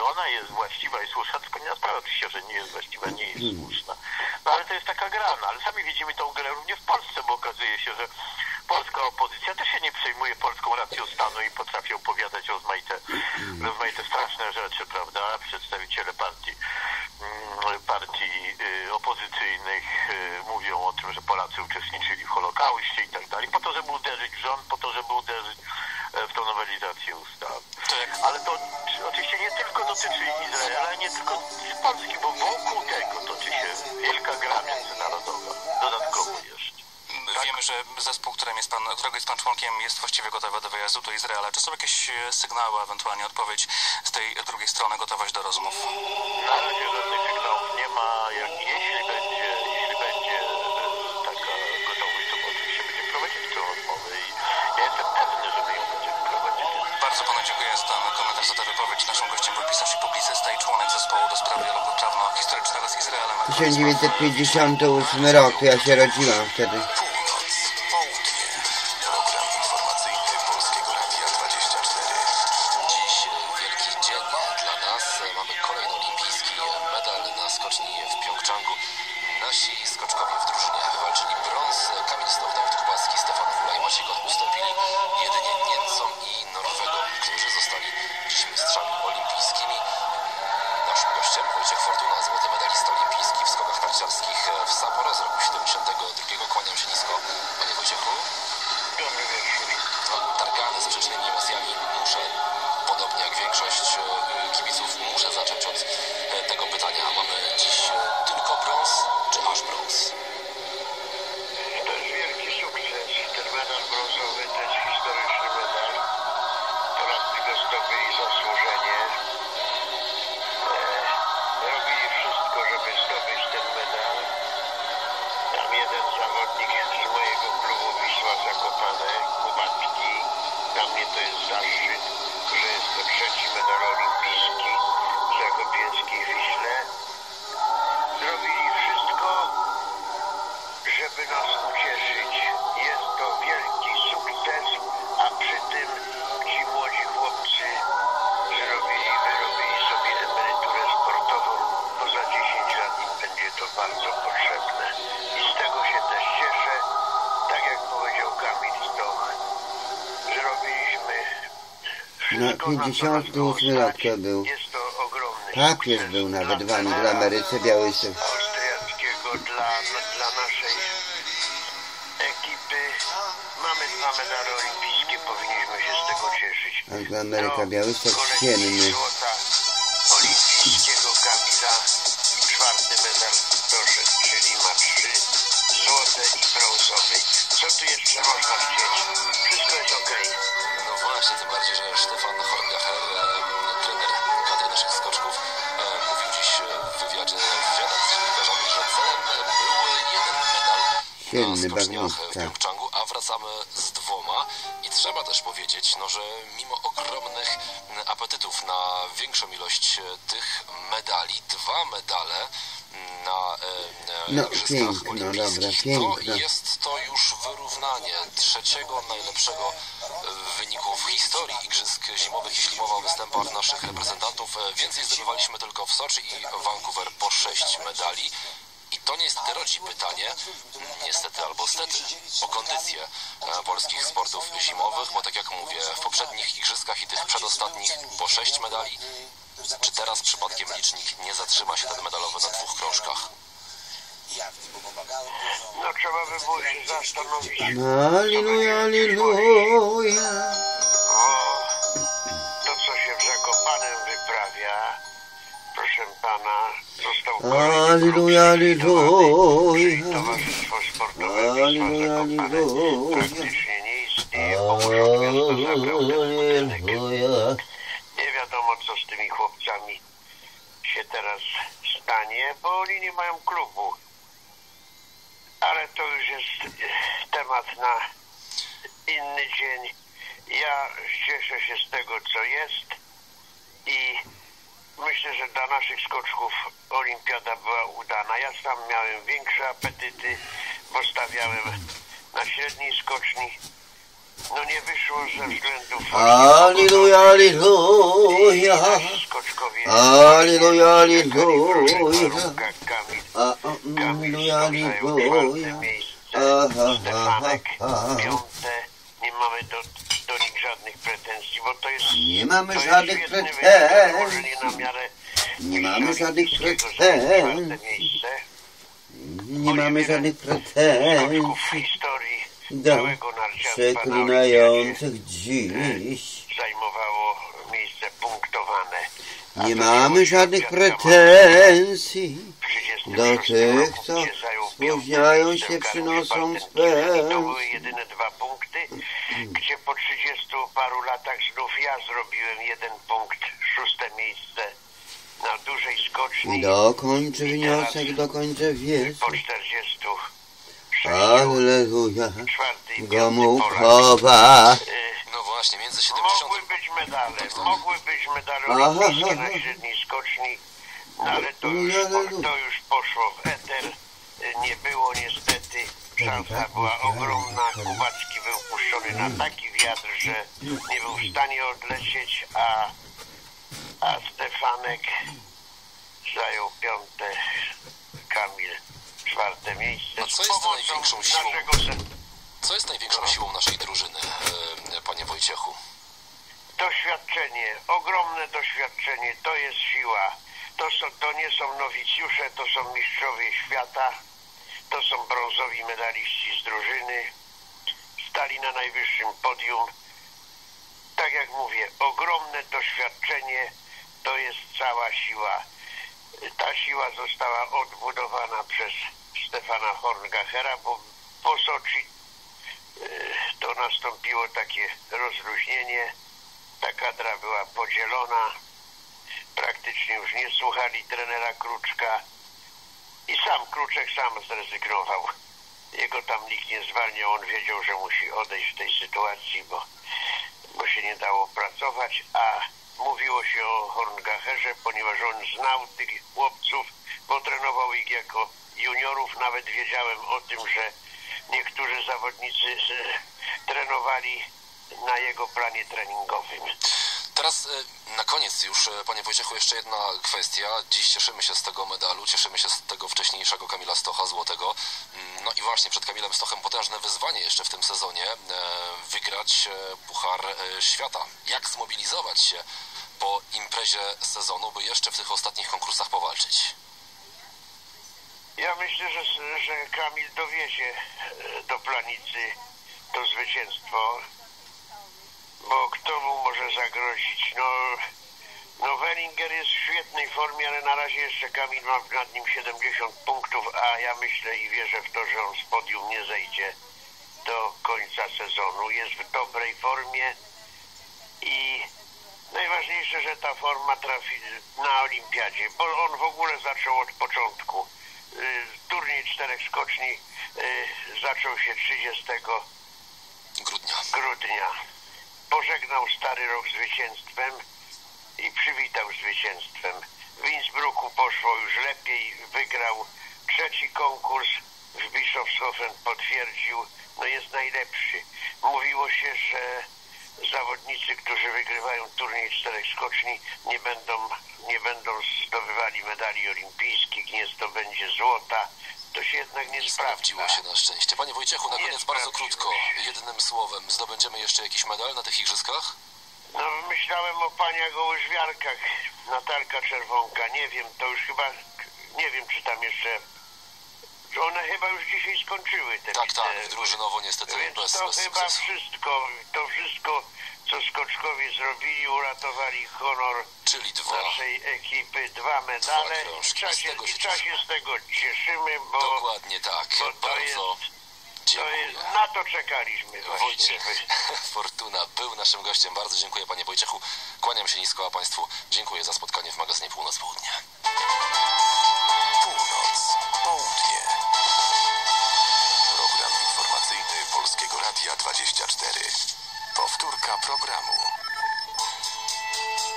jest właściwie gotowe do wyjazdu do Izraela. Czy są jakieś e, sygnały, ewentualnie odpowiedź z tej drugiej strony, gotowość do rozmów? Na razie żadnych sygnałów nie ma. Jak, jeśli będzie, jeśli będzie e, taka gotowość, to oczywiście będziemy prowadzić tę rozmowę i ja jestem pewny, że my ją będziemy prowadzić. Bardzo panu dziękuję za ten komentarz, za tę wypowiedź. Naszym gościem był pisarz i publicysta i członek zespołu do spraw dialogu prawno-historycznego z Izraelem. 1958 rok, ja się rodziłam wtedy. ulubiony wiersz. Targany sprzecznymi muszę 98 tak, lat to był. Papież był nawet w Anglii, w Ameryce Białystok. Dla, dla naszej ekipy mamy dwa medale olimpijskie, powinniśmy się z tego cieszyć. Tak, Ameryka Białystok, cienny. Bagniska. Pjongczangu, a wracamy z dwoma. I trzeba też powiedzieć, no, że mimo ogromnych apetytów na większą ilość tych medali, dwa medale na e, No, Igrzyskach piękno, Olimpijskich, dobra, to jest to już wyrównanie trzeciego najlepszego e, wyniku w historii Igrzysk Zimowych, jeśli mowa o występach naszych reprezentantów. E, Więcej zdobywaliśmy tylko w Soczi i Vancouver po sześć medali. To niestety rodzi pytanie, niestety albo stety, o kondycję e, polskich sportów zimowych, bo tak jak mówię, w poprzednich igrzyskach i tych przedostatnich po sześć medali, czy teraz przypadkiem licznik nie zatrzyma się ten medalowy na dwóch krążkach? No trzeba by było się zastanowić. Alleluja, alleluja. Został alleluja. Towarzystwo Sportowe praktycznie nie istnieje, miasto budynek. Nie wiadomo co z tymi chłopcami się teraz stanie, bo oni nie mają klubu. Ale to już jest temat na inny dzień. Ja cieszę się z tego, co jest i myślę, że dla naszych skoczków olimpiada była udana. Ja sam miałem większe apetyty, bo stawiałem na średniej skoczni. No nie wyszło ze względów Alleluja, alleluja. skoczkowie. Alleluja, alleluja. Aha, aha, aha. Piąte. Nie mamy do, do nich żadnych pretensji, bo to jest Nie mamy żadnych pretensji. nie na miarę Nie mamy żadnych pretensji. miejsce. Nie mamy żadnych pretensji historii do przekonających dziś. zajmowało miejsce punktowane. Nie mamy żadnych pretensji do tych, co spóźniają się, przynoszą spęd. 20 paru latach znów ja zrobiłem jeden punkt, szóste miejsce na dużej skoczni. Dokończ wniosek, dokończę wiesz. Po 40 Aleluja, Gomuchowa. No właśnie, między 70... Mogły być medale, tak. mogły być medale olimpijskie na średniej skoczni, no ale to już, to już poszło w eter, nie było niestety. Szansa była ogromna. Kubacki był puszczony na taki wiatr, że nie był w stanie odlecieć, a, a Stefanek zajął piąte, Kamil czwarte miejsce. A co jest największą siłą? naszego Co jest największą siłą naszej drużyny, e, panie Wojciechu? Doświadczenie, ogromne doświadczenie, to jest siła. To, są, to nie są nowicjusze, to są mistrzowie świata, to są brązowi medaliści z drużyny, stali na najwyższym podium. Tak jak mówię, ogromne doświadczenie to jest cała siła. Ta siła została odbudowana przez Stefana Horngachera, bo po Soczi e, to nastąpiło takie rozluźnienie. Ta kadra była podzielona. Praktycznie już nie słuchali trenera Kruczka. I sam Kruczek sam zrezygnował. Jego tam nikt nie zwalniał. On wiedział, że musi odejść w tej sytuacji, bo, bo się nie dało pracować. A mówiło się o Horngacherze, ponieważ on znał tych chłopców, bo trenował ich jako juniorów. Nawet wiedziałem o tym, że niektórzy zawodnicy e, trenowali na jego planie treningowym. Teraz e, na koniec już, e, panie Wojciechu, jeszcze jedna kwestia. Dziś cieszymy się z tego medalu, cieszymy się z tego wcześniejszego Kamila Stocha złotego. Mm, No i właśnie przed Kamilem Stochem potężne wyzwanie jeszcze w tym sezonie e, wygrać e, Puchar e, Świata. Jak zmobilizować się po imprezie sezonu, by jeszcze w tych ostatnich konkursach powalczyć? Ja myślę, że, że Kamil dowiezie do planicy to zwycięstwo, bo kto mu może zagrozić? No, no Wellinger jest w świetnej formie, ale na razie jeszcze Kamil ma nad nim 70 punktów, a ja myślę i wierzę w to, że on z podium nie zejdzie do końca sezonu. Jest w dobrej formie i najważniejsze, że ta forma trafi na olimpiadzie, bo on w ogóle zaczął od początku. Y, Turniej czterech skoczni y, zaczął się 30 grudnia. grudnia. Pożegnał stary rok zwycięstwem i przywitał zwycięstwem. W Innsbrucku poszło już lepiej, wygrał trzeci konkurs w Bischofshofen, potwierdził, no jest najlepszy. Mówiło się, że zawodnicy, którzy wygrywają turniej czterech skoczni nie będą, nie będą zdobywali medali olimpijskich, nie zdobędzie złota. To się jednak nie, Nie sprawdziło się na szczęście. Panie Wojciechu, na Nie koniec bardzo krótko, jednym słowem, zdobędziemy jeszcze jakiś medal na tych igrzyskach? No myślałem o paniach o łyżwiarkach. Natalka Czerwonka, nie wiem, to już chyba, nie wiem czy tam jeszcze, że one chyba już dzisiaj skończyły te Tak, tak, te- drużynowo niestety Więc bez, to bez chyba sukcesu. wszystko, to wszystko, co skoczkowie zrobili, uratowali honor Czyli dwa. naszej ekipy, dwa medale. Dwa I krążki. Z się, tego się i z tego cieszymy, bo, Dokładnie tak. bo to Bardzo jest, dziękuję. na to czekaliśmy właśnie. Wojciech <laughs> Fortuna był naszym gościem. Bardzo dziękuję panie Wojciechu. Kłaniam się nisko, a państwu dziękuję za spotkanie w magazynie Północ-Południe. Północ, południe. Program informacyjny Polskiego Radia 24. Powtórka programu.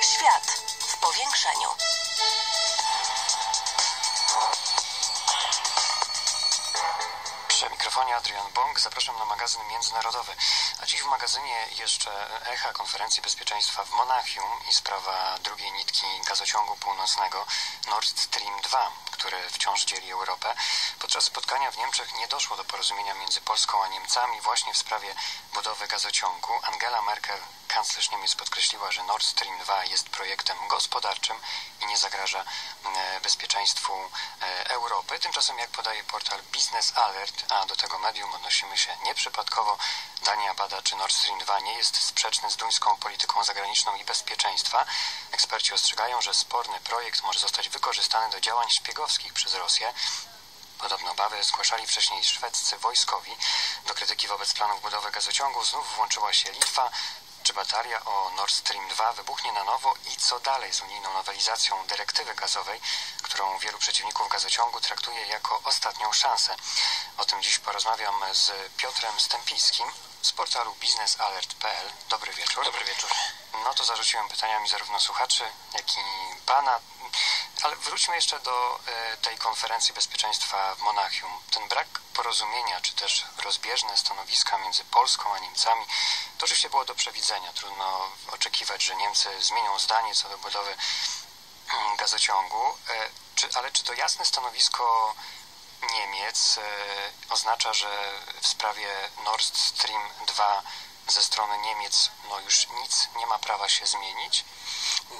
Świat w powiększeniu. Przy mikrofonie Adrian Bąk zapraszam na magazyn międzynarodowy. Dziś w magazynie jeszcze echa konferencji bezpieczeństwa w Monachium i sprawa drugiej nitki gazociągu północnego Nord Stream 2, który wciąż dzieli Europę. Podczas spotkania w Niemczech nie doszło do porozumienia między Polską a Niemcami właśnie w sprawie budowy gazociągu. Angela Merkel, kanclerz Niemiec, podkreśliła, że Nord Stream 2 jest projektem gospodarczym i nie zagraża e, bezpieczeństwu e, Europy. Tymczasem, jak podaje portal Business Alert, a do tego medium odnosimy się nieprzypadkowo, Dania bada, czy Nord Stream 2 nie jest sprzeczny z duńską polityką zagraniczną i bezpieczeństwa. Eksperci ostrzegają, że sporny projekt może zostać wykorzystany do działań szpiegowskich przez Rosję. Podobne obawy zgłaszali wcześniej szwedzcy wojskowi. Do krytyki wobec planów budowy gazociągu znów włączyła się Litwa. Czy batalia o Nord Stream 2 wybuchnie na nowo i co dalej z unijną nowelizacją dyrektywy gazowej, którą wielu przeciwników gazociągu traktuje jako ostatnią szansę? O tym dziś porozmawiam z Piotrem Stępińskim z portalu biznesalert.pl. Dobry wieczór. Dobry wieczór. No to zarzuciłem pytaniami zarówno słuchaczy, jak i pana. Ale wróćmy jeszcze do e, tej konferencji bezpieczeństwa w Monachium. Ten brak porozumienia, czy też rozbieżne stanowiska między Polską a Niemcami, to oczywiście było do przewidzenia. Trudno oczekiwać, że Niemcy zmienią zdanie co do budowy mm, gazociągu. E, czy, ale czy to jasne stanowisko Niemiec e, oznacza, że w sprawie Nord Stream 2 ze strony Niemiec no już nic nie ma prawa się zmienić?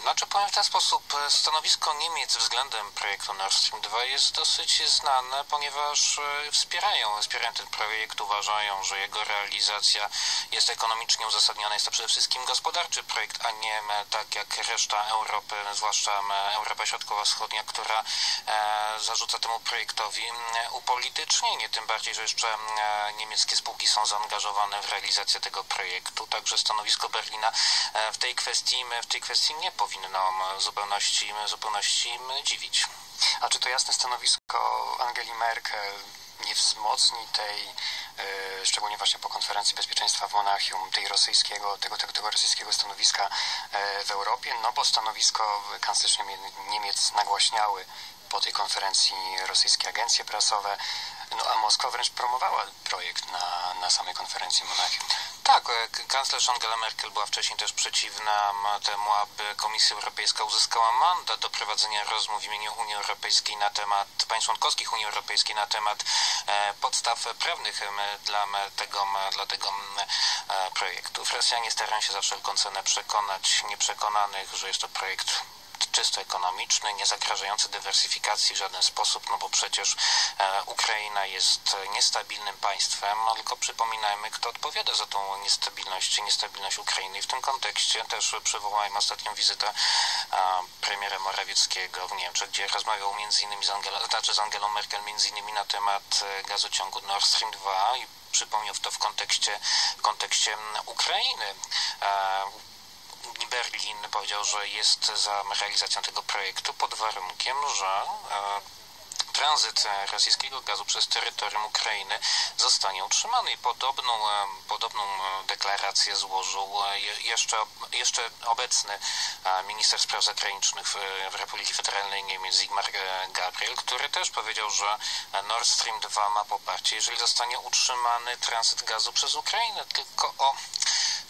Znaczy powiem w ten sposób, e, stanowisko Niemiec względem projektu Nord Stream 2 jest dosyć znane, ponieważ e, wspierają, wspierają ten projekt, uważają, że jego realizacja jest ekonomicznie uzasadniona. Jest to przede wszystkim gospodarczy projekt, a nie tak jak reszta Europy, zwłaszcza Europa Środkowo-Wschodnia, która e, zarzuca temu projektowi upolitycznienie, tym bardziej, że jeszcze niemieckie spółki są zaangażowane w realizację tego projektu, także stanowisko Berlina e, w tej kwestii, w tej kwestii nie powinno zupełności, zupełności dziwić. A czy to jasne stanowisko Angeli Merkel nie wzmocni tej, e, szczególnie właśnie po konferencji bezpieczeństwa w Monachium, tej rosyjskiego, tego, tego, tego rosyjskiego stanowiska e, w Europie? No bo stanowisko kanclerz Niemie- Niemiec nagłaśniały po tej konferencji rosyjskie agencje prasowe, no a Moskwa wręcz promowała projekt na, na samej konferencji Monachium. Tak, e, kanclerz Angela Merkel była wcześniej też przeciwna temu, aby Komisja Europejska uzyskała mandat do prowadzenia rozmów w imieniu Unii Europejskiej na temat państw członkowskich Unii Europejskiej na temat e, podstaw prawnych dla tego, dla tego projektu. Rosjanie starają się za wszelką cenę przekonać nieprzekonanych, że jest to projekt czysto ekonomiczny, nie zagrażający dywersyfikacji w żaden sposób, no bo przecież e, Ukraina jest niestabilnym państwem, no tylko przypominajmy, kto odpowiada za tą niestabilność, niestabilność Ukrainy. I w tym kontekście też przywołałem ostatnią wizytę e, premiera Morawieckiego w Niemczech, gdzie rozmawiał między innymi z, Angela, znaczy z Angelą Merkel między innymi na temat e, gazociągu Nord Stream 2 i przypomniał to w kontekście, w kontekście Ukrainy. Berlin powiedział, że jest za realizacją tego projektu pod warunkiem, że e, tranzyt e, rosyjskiego gazu przez terytorium Ukrainy zostanie utrzymany i podobną, e, podobną e, deklarację złożył jeszcze, jeszcze obecny minister spraw zagranicznych w Republiki Federalnej Niemiec Zygmunt Gabriel, który też powiedział, że Nord Stream 2 ma poparcie, jeżeli zostanie utrzymany tranzyt gazu przez Ukrainę. Tylko o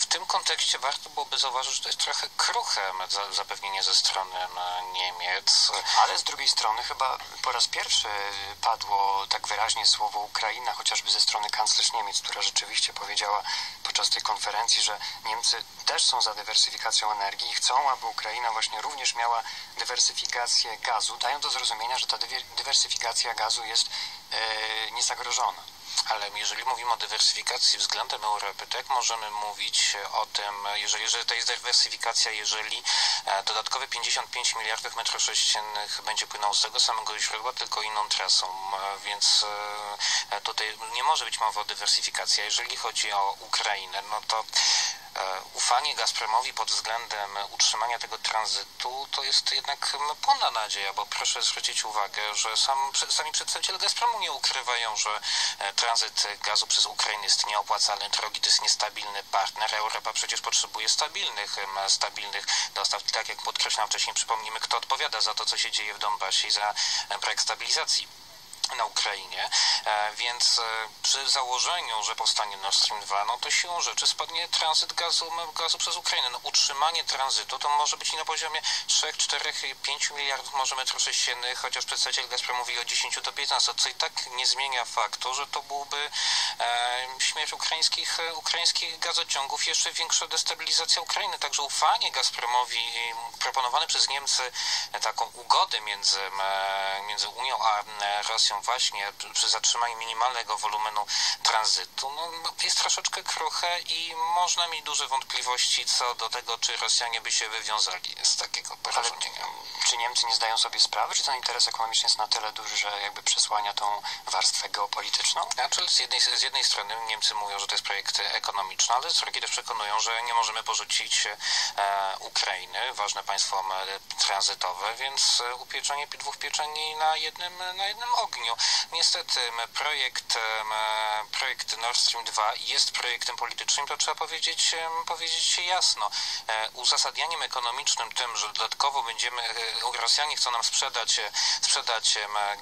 w tym kontekście warto byłoby zauważyć, że to jest trochę kruche zapewnienie ze strony Niemiec. Ale z drugiej strony chyba po raz pierwszy padło tak wyraźnie słowo Ukraina, chociażby ze strony kanclerz Niemiec, która rzeczywiście powiedziała podczas tej konferencji, że Niemcy też są za dywersyfikacją energii i chcą, aby Ukraina właśnie również miała dywersyfikację gazu, dają do zrozumienia, że ta dywersyfikacja gazu jest e, niezagrożona. Ale jeżeli mówimy o dywersyfikacji względem Europy, to jak możemy mówić o tym, jeżeli, że to jest dywersyfikacja, jeżeli e, dodatkowe 55 miliardów metrów sześciennych będzie płynąło z tego samego źródła, tylko inną trasą, e, więc e, tutaj nie może być mowy o dywersyfikacji. A jeżeli chodzi o Ukrainę, no to ufanie Gazpromowi pod względem utrzymania tego tranzytu to jest jednak pełna nadzieja, bo proszę zwrócić uwagę, że sam, sami przedstawiciele Gazpromu nie ukrywają, że e, tranzyt gazu przez Ukrainę jest nieopłacalny, drogi to jest niestabilny partner. Europa przecież potrzebuje stabilnych, stabilnych dostaw. Tak jak podkreślam wcześniej, przypomnijmy, kto odpowiada za to, co się dzieje w Donbasie i za e, brak stabilizacji na Ukrainie, e, więc e, przy założeniu, że powstanie Nord Stream 2, no to siłą rzeczy spadnie tranzyt gazu, gazu przez Ukrainę. No, utrzymanie tranzytu to może być na poziomie 3, 4, 5 miliardów może metrów sześciennych, chociaż przedstawiciel Gazprom mówi o 10 do 15, co i tak nie zmienia faktu, że to byłby e, śmierć ukraińskich, e, ukraińskich gazociągów, jeszcze większa destabilizacja Ukrainy. Także ufanie Gazpromowi proponowane przez Niemcy taką ugodę między, między Unią a Rosją właśnie przy zatrzymaniu minimalnego wolumenu tranzytu no, jest troszeczkę kruche i można mieć duże wątpliwości co do tego, czy Rosjanie by się wywiązali z takiego porozumienia. Czy Niemcy nie zdają sobie sprawy, czy ten interes ekonomiczny jest na tyle duży, że jakby przesłania tą warstwę geopolityczną? Znaczy z jednej, z jednej strony Niemcy mówią, że to jest projekt ekonomiczny, ale z drugiej też przekonują, że nie możemy porzucić e, Ukrainy, ważne państwo e, tranzytowe, więc e, upieczenie dwóch pieczeni na jednym, na jednym ogniu. Niestety projekt, projekt Nord Stream 2 jest projektem politycznym, to trzeba powiedzieć, powiedzieć jasno. E, uzasadnianiem ekonomicznym tym, że dodatkowo będziemy, e, Rosjanie chcą nam sprzedać, e, sprzedać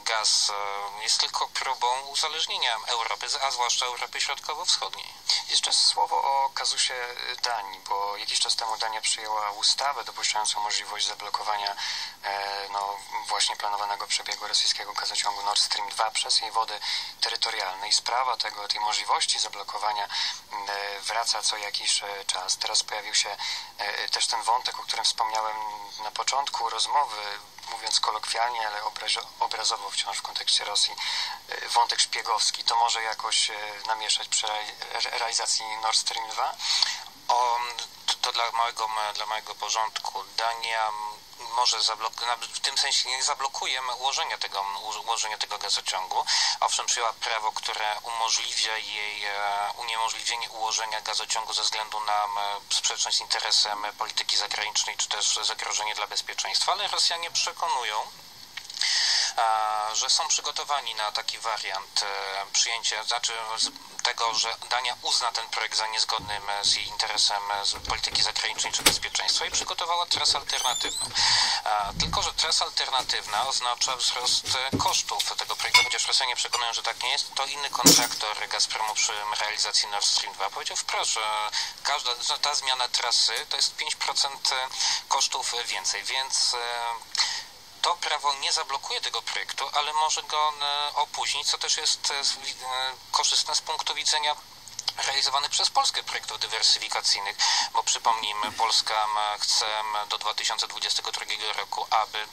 gaz, jest tylko próbą uzależnienia Europy, a zwłaszcza Europy Środkowo-Wschodniej. Jeszcze słowo o kazusie Danii, bo jakiś czas temu Dania przyjęła ustawę dopuszczającą możliwość zablokowania no, właśnie planowanego przebiegu rosyjskiego gazociągu Nord Stream 2 przez jej wody terytorialne i sprawa tego, tej możliwości zablokowania e, wraca co jakiś e, czas. Teraz pojawił się e, też ten wątek, o którym wspomniałem na początku rozmowy, mówiąc kolokwialnie, ale obrazowo wciąż w kontekście Rosji, wątek szpiegowski. To może jakoś namieszać przy realizacji Nord Stream 2? O, to dla małego, dla małego porządku. Dania może zablokować, w tym sensie nie zablokujemy ułożenia tego, ułożenia tego gazociągu. Owszem, przyjęła prawo, które umożliwia jej e, uniemożliwienie ułożenia gazociągu ze względu na sprzeczność z interesem polityki zagranicznej, czy też zagrożenie dla bezpieczeństwa, ale Rosjanie przekonują, że są przygotowani na taki wariant e, przyjęcia, znaczy tego, że Dania uzna ten projekt za niezgodny z jej interesem z polityki zagranicznej czy bezpieczeństwa i przygotowała trasę alternatywną. Tylko, że trasa alternatywna oznacza wzrost kosztów tego projektu, chociaż Rosjanie przekonują, że tak nie jest, to inny kontraktor Gazpromu przy realizacji Nord Stream 2 powiedział wprost, że każda ta zmiana trasy to jest 5% kosztów więcej, więc to prawo nie zablokuje tego projektu, ale może go e, opóźnić, co też jest e, e, korzystne z punktu widzenia realizowanych przez Polskę projektów dywersyfikacyjnych, bo przypomnijmy, Polska chce do 2022 roku, aby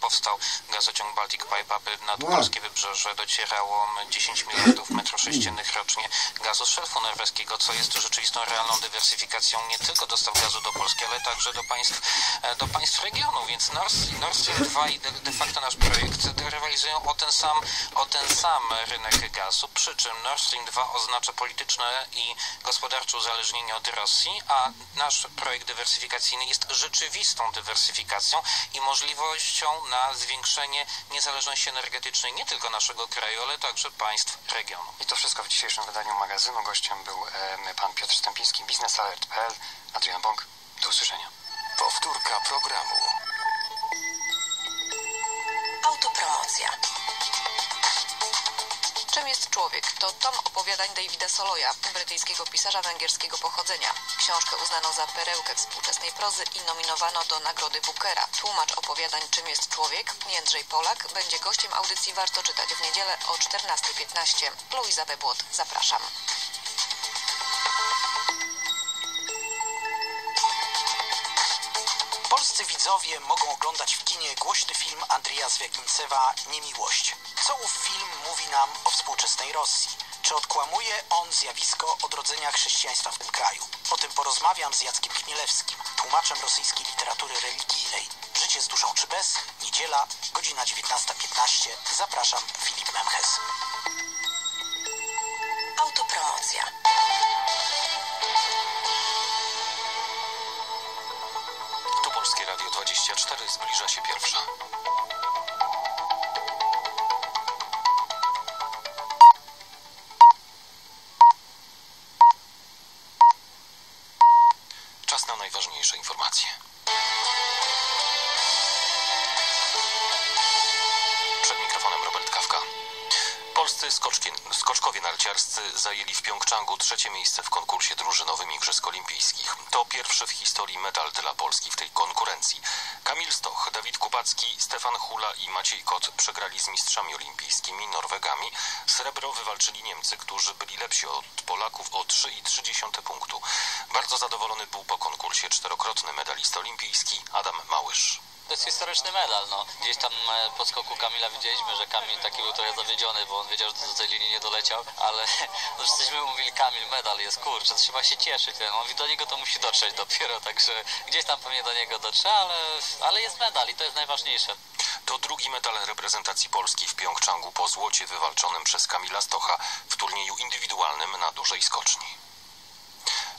powstał gazociąg Baltic Pipe, aby nad polskie wybrzeże docierało 10 miliardów metrów sześciennych rocznie gazu z szelfu norweskiego, co jest rzeczywistą realną dywersyfikacją nie tylko dostaw gazu do Polski, ale także do państw, e, do państw regionu, więc Nord, Nord Stream 2 i de, de facto nasz projekt rywalizują o ten sam, o ten sam rynek gazu, przy czym Nord Stream 2 oznacza polityczne i gospodarcze uzależnienie od Rosji, a nasz projekt dywersyfikacyjny jest rzeczywistą dywersyfikacją i możliwość na zwiększenie niezależności energetycznej nie tylko naszego kraju, ale także państw regionu. I to wszystko w dzisiejszym wydaniu magazynu. Gościem był e, pan Piotr Stępiński, biznesalert.pl. Adrian Bąk, do usłyszenia. Powtórka programu. Autopromocja. Czym jest człowiek? To tom opowiadań Davida Soloya, brytyjskiego pisarza węgierskiego pochodzenia. Książkę uznano za perełkę współczesnej prozy i nominowano do Nagrody Bookera. Tłumacz opowiadań Czym jest człowiek, Jędrzej Polak, będzie gościem audycji Warto czytać w niedzielę o 14.15. Luiza Bebłot, zapraszam. Polscy widzowie mogą oglądać w kinie głośny film Andrija Zwiagincewa Niemiłość. Co ów film mówi nam współczesnej Rosji? Czy odkłamuje on zjawisko odrodzenia chrześcijaństwa w tym kraju? O tym porozmawiam z Jackiem Chmielewskim, tłumaczem rosyjskiej literatury religijnej. Życie z duszą czy bez? Niedziela, godzina 19.15. Zapraszam, Filip Memches. Autopromocja. Tu Polskie Radio 24 zbliża się pierwsza. Przegrali z mistrzami olimpijskimi Norwegami. Srebro wywalczyli Niemcy, którzy byli lepsi od Polaków o 3,3 punktu. Bardzo zadowolony był po konkursie czterokrotny medalista olimpijski Adam Małysz. To jest historyczny medal, no. Gdzieś tam e, po skoku Kamila widzieliśmy, że Kamil taki był trochę zawiedziony, bo on wiedział, że do tej linii nie doleciał, ale <laughs> no, żeśmy mówili, Kamil, medal jest, kurczę, trzeba się cieszyć. No, on do niego to musi dotrzeć dopiero, także gdzieś tam pewnie do niego dotrze, ale, ale jest medal i to jest najważniejsze. To drugi medal reprezentacji Polski w Pjongczangu po złocie wywalczonym przez Kamila Stocha w turnieju indywidualnym na dużej skoczni.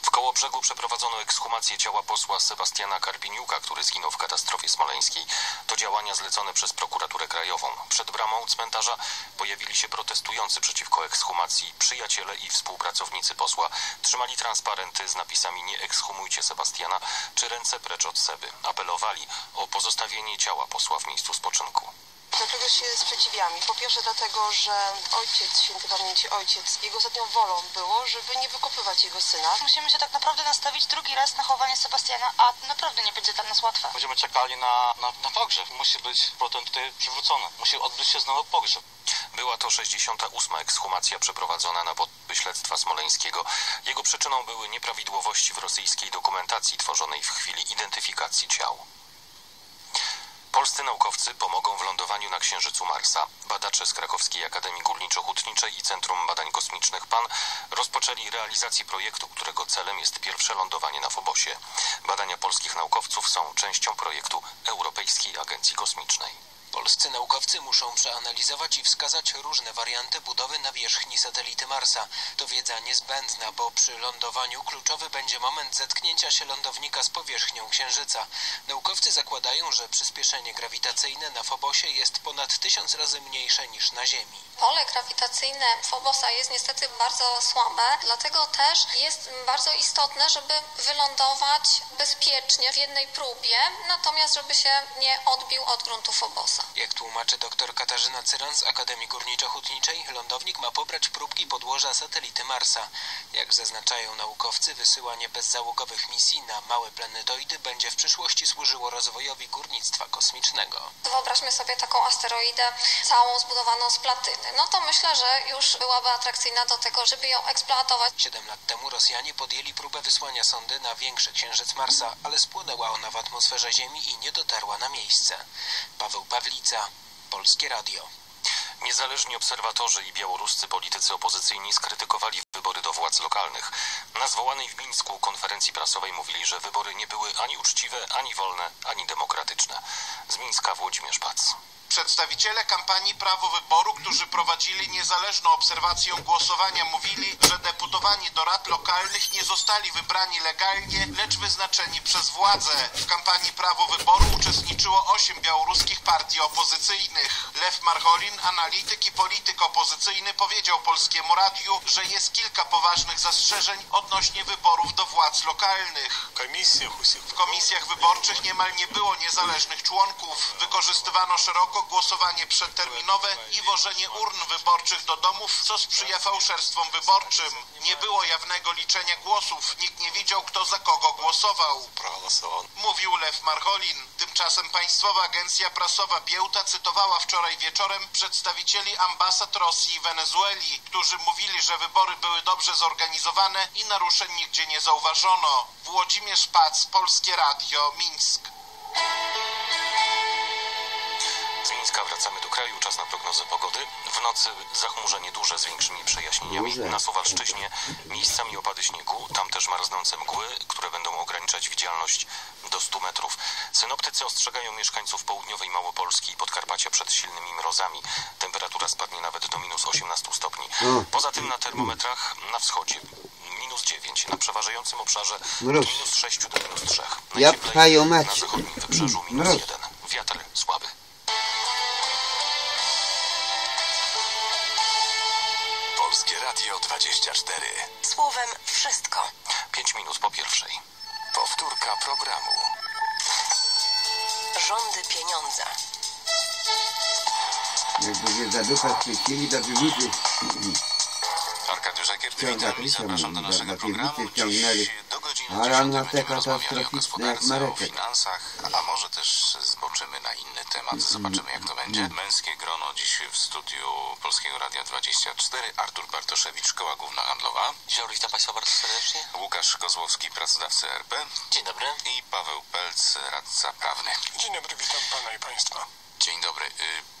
W Kołobrzegu przeprowadzono ekshumację ciała posła Sebastiana Karpiniuka, który zginął w katastrofie smoleńskiej. To działania zlecone przez prokuraturę krajową. Przed bramą cmentarza pojawili się protestujący przeciwko ekshumacji przyjaciele i współpracownicy posła. Trzymali transparenty z napisami nie ekshumujcie Sebastiana czy ręce precz od Seby. Apelowali o pozostawienie ciała posła w miejscu spoczynku. Dlaczego się sprzeciwiamy? Po pierwsze dlatego, że ojciec, święty pamięci ojciec, jego ostatnią wolą było, żeby nie wykopywać jego syna. Musimy się tak naprawdę nastawić drugi raz na chowanie Sebastiana, a naprawdę nie będzie dla nas łatwe. Będziemy czekali na, na, na pogrzeb. Musi być potem tutaj przywrócony. Musi odbyć się znowu pogrzeb. Była to 68. ekshumacja przeprowadzona na podstawie śledztwa smoleńskiego. Jego przyczyną były nieprawidłowości w rosyjskiej dokumentacji tworzonej w chwili identyfikacji ciał. Polscy naukowcy pomogą w lądowaniu na Księżycu Marsa. Badacze z Krakowskiej Akademii Górniczo-Hutniczej i Centrum Badań Kosmicznych PAN rozpoczęli realizację projektu, którego celem jest pierwsze lądowanie na Fobosie. Badania polskich naukowców są częścią projektu Europejskiej Agencji Kosmicznej. Polscy naukowcy muszą przeanalizować i wskazać różne warianty budowy nawierzchni satelity Marsa. To wiedza niezbędna, bo przy lądowaniu kluczowy będzie moment zetknięcia się lądownika z powierzchnią Księżyca. Naukowcy zakładają, że przyspieszenie grawitacyjne na Fobosie jest ponad tysiąc razy mniejsze niż na Ziemi. Pole grawitacyjne Fobosa jest niestety bardzo słabe, dlatego też jest bardzo istotne, żeby wylądować bezpiecznie w jednej próbie, natomiast żeby się nie odbił od gruntu Fobosa. Jak tłumaczy dr Katarzyna Cyran z Akademii Górniczo-Hutniczej, lądownik ma pobrać próbki podłoża satelity Marsa. Jak zaznaczają naukowcy, wysyłanie bezzałogowych misji na małe planetoidy będzie w przyszłości służyło rozwojowi górnictwa kosmicznego. Wyobraźmy sobie taką asteroidę całą zbudowaną z platyny. No to myślę, że już byłaby atrakcyjna do tego, żeby ją eksploatować. Siedem lat temu Rosjanie podjęli próbę wysłania sondy na większy księżyc Marsa, ale spłonęła ona w atmosferze Ziemi i nie dotarła na miejsce. Paweł Pawlica, Polskie Radio. Niezależni obserwatorzy i białoruscy politycy opozycyjni skrytykowali wybory do władz lokalnych. Na zwołanej w Mińsku konferencji prasowej mówili, że wybory nie były ani uczciwe, ani wolne, ani demokratyczne. Z Mińska Włodzimierz Pac. Przedstawiciele kampanii Prawo Wyboru, którzy prowadzili niezależną obserwację głosowania, mówili, że deputowani do rad lokalnych nie zostali wybrani legalnie, lecz wyznaczeni przez władze. W kampanii Prawo Wyboru uczestniczyło osiem białoruskich partii opozycyjnych. Lew Marcholin, analityk i polityk opozycyjny, powiedział Polskiemu Radiu, że jest kilka poważnych zastrzeżeń odnośnie wyborów do władz lokalnych. W komisjach wyborczych niemal nie było niezależnych członków. Wykorzystywano szeroko głosowanie przedterminowe i wożenie urn wyborczych do domów, co sprzyja fałszerstwom wyborczym. Nie było jawnego liczenia głosów, nikt nie wiedział, kto za kogo głosował. Mówił Lew Marcholin. Tymczasem Państwowa Agencja Prasowa Biełta cytowała wczoraj wieczorem przedstawicieli ambasad Rosji i Wenezueli, którzy mówili, że wybory były dobrze zorganizowane i naruszeń nigdzie nie zauważono. Włodzimierz Pac, Polskie Radio, Mińsk. Z Mińska wracamy do kraju. Czas na prognozę pogody. W nocy zachmurzenie duże z większymi przejaśnieniami. Na Suwalszczyźnie miejscami opady śniegu. Tam też marznące mgły, które będą ograniczać widzialność do 100 metrów. Synoptycy ostrzegają mieszkańców południowej Małopolski i Podkarpacia przed silnymi mrozami. Temperatura spadnie nawet do minus 18 stopni. Poza tym na termometrach na wschodzie minus 9, na przeważającym obszarze Mróz. minus 6 do minus 3. Ja pchają Na zachodnim wybrzeżu minus Mróz. 1. Wiatr słaby. 24. Słowem wszystko. 5 minut po pierwszej. Powtórka programu. Rządy pieniądza. Jakby się za ducha chwycili, to by widzieć. Arkadiusz Ekier, Ciąga witam i zapraszam do na naszego programu. Dziś do godziny A 10 rano będziemy te rozmawiali o gospodarce, o finansach, a może też temat. Zobaczymy jak to będzie. Męskie grono dziś w studiu Polskiego Radia 24. Artur Bartoszewicz, Szkoła Główna Handlowa. Dzień dobry, witam Państwa bardzo serdecznie. Łukasz Kozłowski, pracodawcy RP. Dzień dobry. I Paweł Pelc, radca prawny. Dzień dobry, witam Pana i Państwa. Dzień dobry. Y,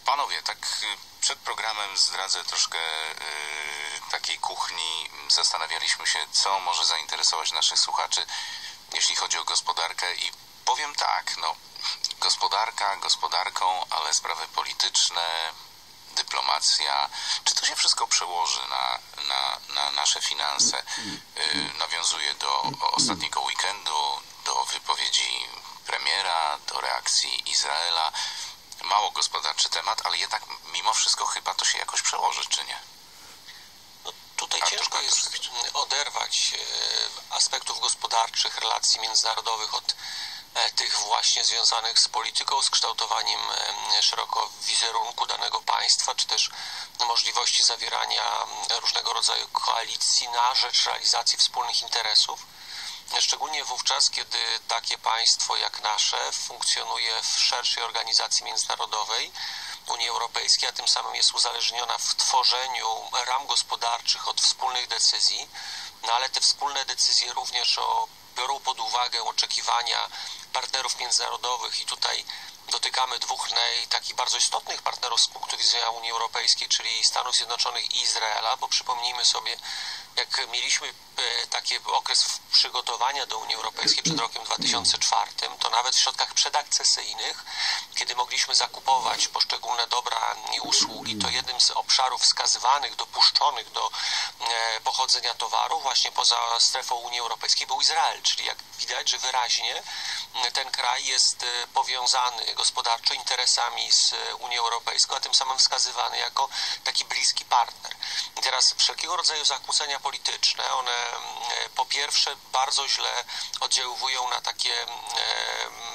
Panowie, tak y, przed programem zdradzę troszkę y, takiej kuchni. Zastanawialiśmy się, co może zainteresować naszych słuchaczy, jeśli chodzi o gospodarkę i powiem tak, no, gospodarka gospodarką, ale sprawy polityczne, dyplomacja, czy to się wszystko przełoży na, na, na nasze finanse? Y, Nawiązuje do ostatniego weekendu, do wypowiedzi premiera, do reakcji Izraela. Mało gospodarczy temat, ale jednak mimo wszystko chyba to się jakoś przełoży, czy nie? Tutaj Artur ciężko jest oderwać e, aspektów gospodarczych, relacji międzynarodowych od tych właśnie związanych z polityką, z kształtowaniem e, szeroko wizerunku danego państwa, czy też możliwości zawierania różnego rodzaju koalicji na rzecz realizacji wspólnych interesów. Szczególnie wówczas, kiedy takie państwo jak nasze funkcjonuje w szerszej organizacji międzynarodowej, Unii Europejskiej, a tym samym jest uzależniona w tworzeniu ram gospodarczych od wspólnych decyzji, no ale te wspólne decyzje również o, biorą pod uwagę oczekiwania partnerów międzynarodowych i tutaj dotykamy dwóch naj, takich bardzo istotnych partnerów z punktu widzenia Unii Europejskiej, czyli Stanów Zjednoczonych i Izraela, bo przypomnijmy sobie, jak mieliśmy taki okres przygotowania do Unii Europejskiej przed rokiem 2004, to nawet w środkach przedakcesyjnych, kiedy mogliśmy zakupować poszczególne dobra i usługi, to jednym z obszarów wskazywanych, dopuszczonych do e, pochodzenia towarów właśnie poza strefą Unii Europejskiej był Izrael, czyli jak widać, że wyraźnie ten kraj jest e, powiązany gospodarczo interesami z e, Unią Europejską, a tym samym wskazywany jako taki bliski partner. I teraz wszelkiego rodzaju zakłócenia polityczne, one e, po pierwsze bardzo źle oddziaływują na takie e,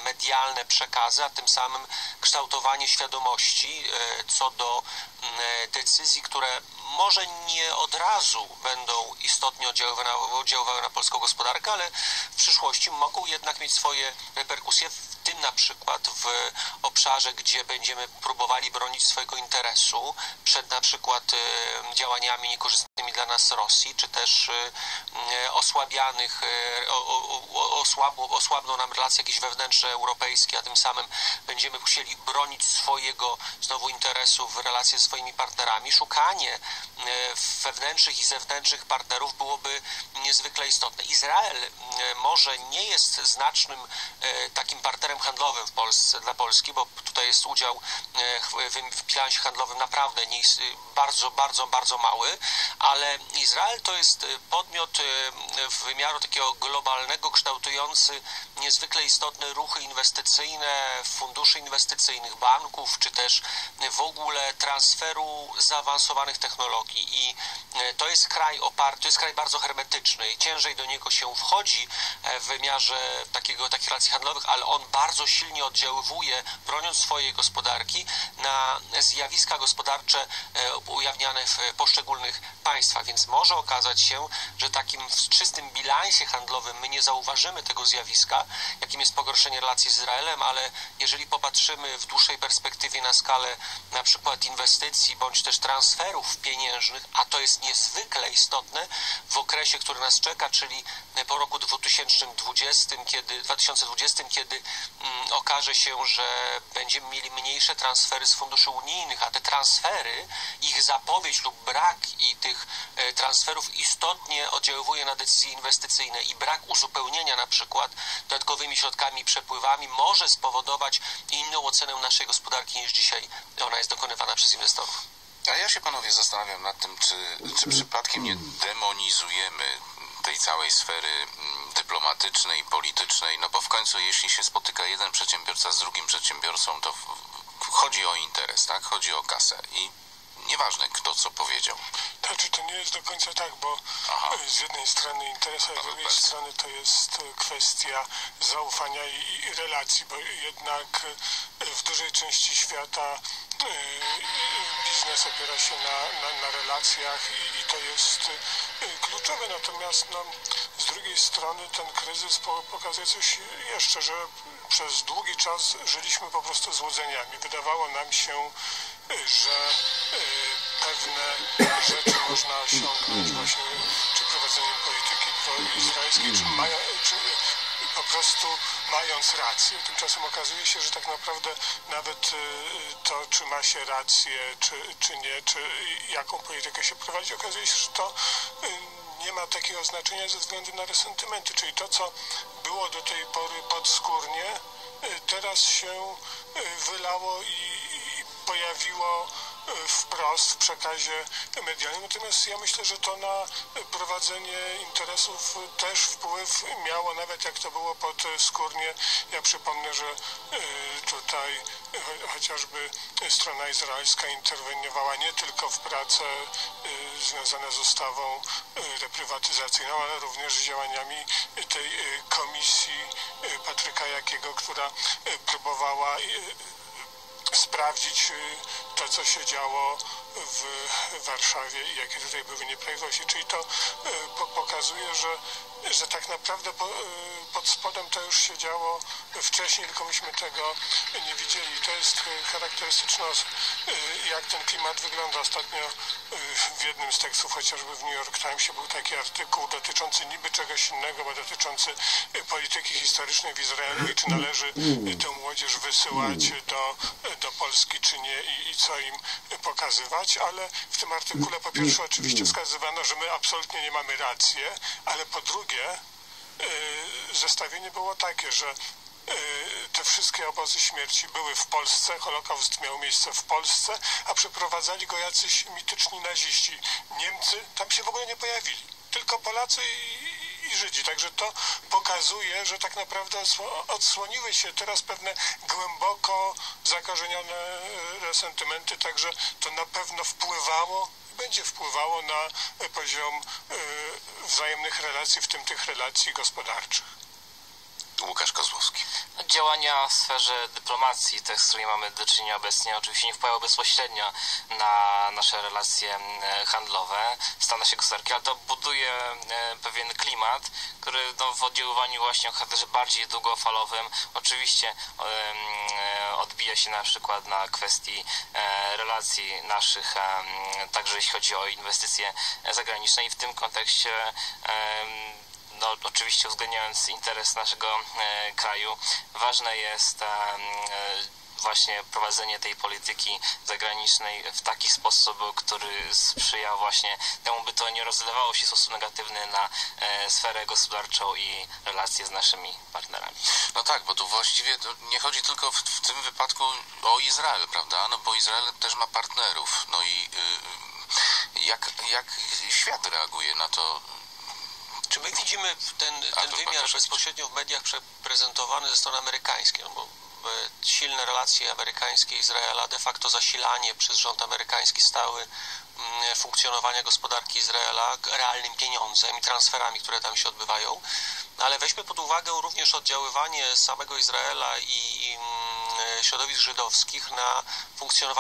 medialne przekazy, a tym samym kształtowanie świadomości e, co do e, decyzji, które może nie od razu będą istotnie oddziaływały na, na polską gospodarkę, ale w przyszłości mogą jednak mieć swoje reperkusje, w tym na przykład w obszarze, gdzie będziemy próbowali bronić swojego interesu przed na przykład e, działaniami niekorzystnymi dla nas Rosji, czy też osłabianych, osłabną, osłabną nam relacje jakieś wewnętrzne europejskie, a tym samym będziemy musieli bronić swojego znowu interesu w relacji ze swoimi partnerami. Szukanie wewnętrznych i zewnętrznych partnerów byłoby niezwykle istotne. Izrael może nie jest znacznym takim partnerem handlowym w Polsce, dla Polski, bo tutaj jest udział w bilansie handlowym naprawdę bardzo, bardzo, bardzo mały, ale Izrael to jest podmiot w wymiaru takiego globalnego, kształtujący niezwykle istotne ruchy inwestycyjne, funduszy inwestycyjnych, banków, czy też w ogóle transferu zaawansowanych technologii. I to jest kraj oparty, to jest kraj bardzo hermetyczny. Ciężej do niego się wchodzi w wymiarze takiego, takich relacji handlowych, ale on bardzo silnie oddziaływuje, broniąc swojej gospodarki, na zjawiska gospodarcze ujawniane w poszczególnych państwach. Więc może okazać się, że takim w czystym bilansie handlowym my nie zauważymy tego zjawiska, jakim jest pogorszenie relacji z Izraelem, ale jeżeli popatrzymy w dłuższej perspektywie na skalę na przykład inwestycji bądź też transferów pieniężnych, a to jest niezwykle istotne w okresie, który nas czeka, czyli po roku 2020, kiedy, 2020, kiedy mm, okaże się, że będziemy mieli mniejsze transfery z funduszy unijnych, a te transfery, ich zapowiedź lub brak i tych e, transferów istotnie oddziaływuje na decyzje inwestycyjne i brak uzupełnienia na przykład dodatkowymi środkami przepływami może spowodować inną ocenę naszej gospodarki niż dzisiaj ona jest dokonywana przez inwestorów. A ja się panowie zastanawiam nad tym, czy, czy przypadkiem nie demonizujemy tej całej sfery mm, dyplomatycznej, politycznej, no bo w końcu jeśli się spotyka jeden przedsiębiorca z drugim przedsiębiorcą, to chodzi o interes, tak? Chodzi o kasę i nieważne kto co powiedział. Znaczy to nie jest do końca tak, bo Aha. z jednej strony interes, a z drugiej strony to jest kwestia zaufania i, i relacji, bo jednak w dużej części świata biznes opiera się na, na, na relacjach i, i, to jest kluczowe. Natomiast no, z drugiej strony ten kryzys pokazuje coś jeszcze, że przez długi czas żyliśmy po prostu złudzeniami. Wydawało nam się, że pewne rzeczy można osiągnąć właśnie czy prowadzeniem polityki proizraelskiej, czy, maja, czy prostu mając rację. Tymczasem okazuje się, że tak naprawdę nawet to, czy ma się rację, czy, czy nie, czy jaką politykę się prowadzi, okazuje się, że to nie ma takiego znaczenia ze względu na resentymenty, czyli to, co było do tej pory podskórnie, teraz się wylało i pojawiło wprost w przekazie medialnym. Natomiast ja myślę, że to na prowadzenie interesów też wpływ miało, nawet jak to było podskórnie. Ja przypomnę, że tutaj chociażby strona izraelska interweniowała nie tylko w prace związane z ustawą reprywatyzacyjną, ale również z działaniami tej komisji Patryka Jakiego, która próbowała sprawdzić to, co się działo w Warszawie i jakie tutaj były nieprawidłowości. Czyli to pokazuje, że, że tak naprawdę po, pod spodem to już się działo wcześniej, tylko myśmy tego nie widzieli. To jest charakterystyczne, jak ten klimat wygląda. Ostatnio w jednym z tekstów, chociażby w New York Timesie, był taki artykuł dotyczący niby czegoś innego, bo dotyczący polityki historycznej w Izraelu i czy należy tę młodzież wysyłać do, do Polski, czy nie i, i co im pokazywać, ale w tym artykule po pierwsze oczywiście wskazywano, że my absolutnie nie mamy racji, ale po drugie zestawienie było takie, że te wszystkie obozy śmierci były w Polsce, Holokaust miał miejsce w Polsce, a przeprowadzali go jacyś mityczni naziści. Niemcy tam się w ogóle nie pojawili, tylko Polacy i, i Żydzi. Także to pokazuje, że tak naprawdę odsłoniły się teraz pewne głęboko zakorzenione resentymenty, także to na pewno wpływało będzie wpływało na poziom wzajemnych relacji, w tym tych relacji gospodarczych. Łukasz Kozłowski. Działania w sferze dyplomacji, te, z którymi mamy do czynienia obecnie, oczywiście nie wpływają bezpośrednio na nasze relacje e, handlowe w Stanach się gospodarki, ale to buduje e, pewien klimat, który no, w oddziaływaniu właśnie o charakterze bardziej długofalowym oczywiście e, odbija się na przykład na kwestii relacji naszych, także jeśli chodzi o inwestycje zagraniczne i w tym kontekście no, oczywiście uwzględniając interes naszego e, kraju, ważne jest e, właśnie prowadzenie tej polityki zagranicznej w taki sposób, który sprzyja właśnie temu, by to nie rozlewało się sposób negatywny na e, sferę gospodarczą i relacje z naszymi partnerami. No tak, bo tu właściwie nie chodzi tylko w, w tym wypadku o Izrael, prawda? No bo Izrael też ma partnerów. No i y, jak, jak świat reaguje na to, czy my widzimy ten, ten wymiar bezpośrednio w mediach prezentowany ze strony amerykańskiej? No bo e, silne relacje amerykańskie Izraela, de facto zasilanie przez rząd amerykański stały funkcjonowania gospodarki Izraela realnym pieniądzem i transferami, które tam się odbywają. Ale weźmy pod uwagę również oddziaływanie samego Izraela i, i środowisk żydowskich na funkcjonowanie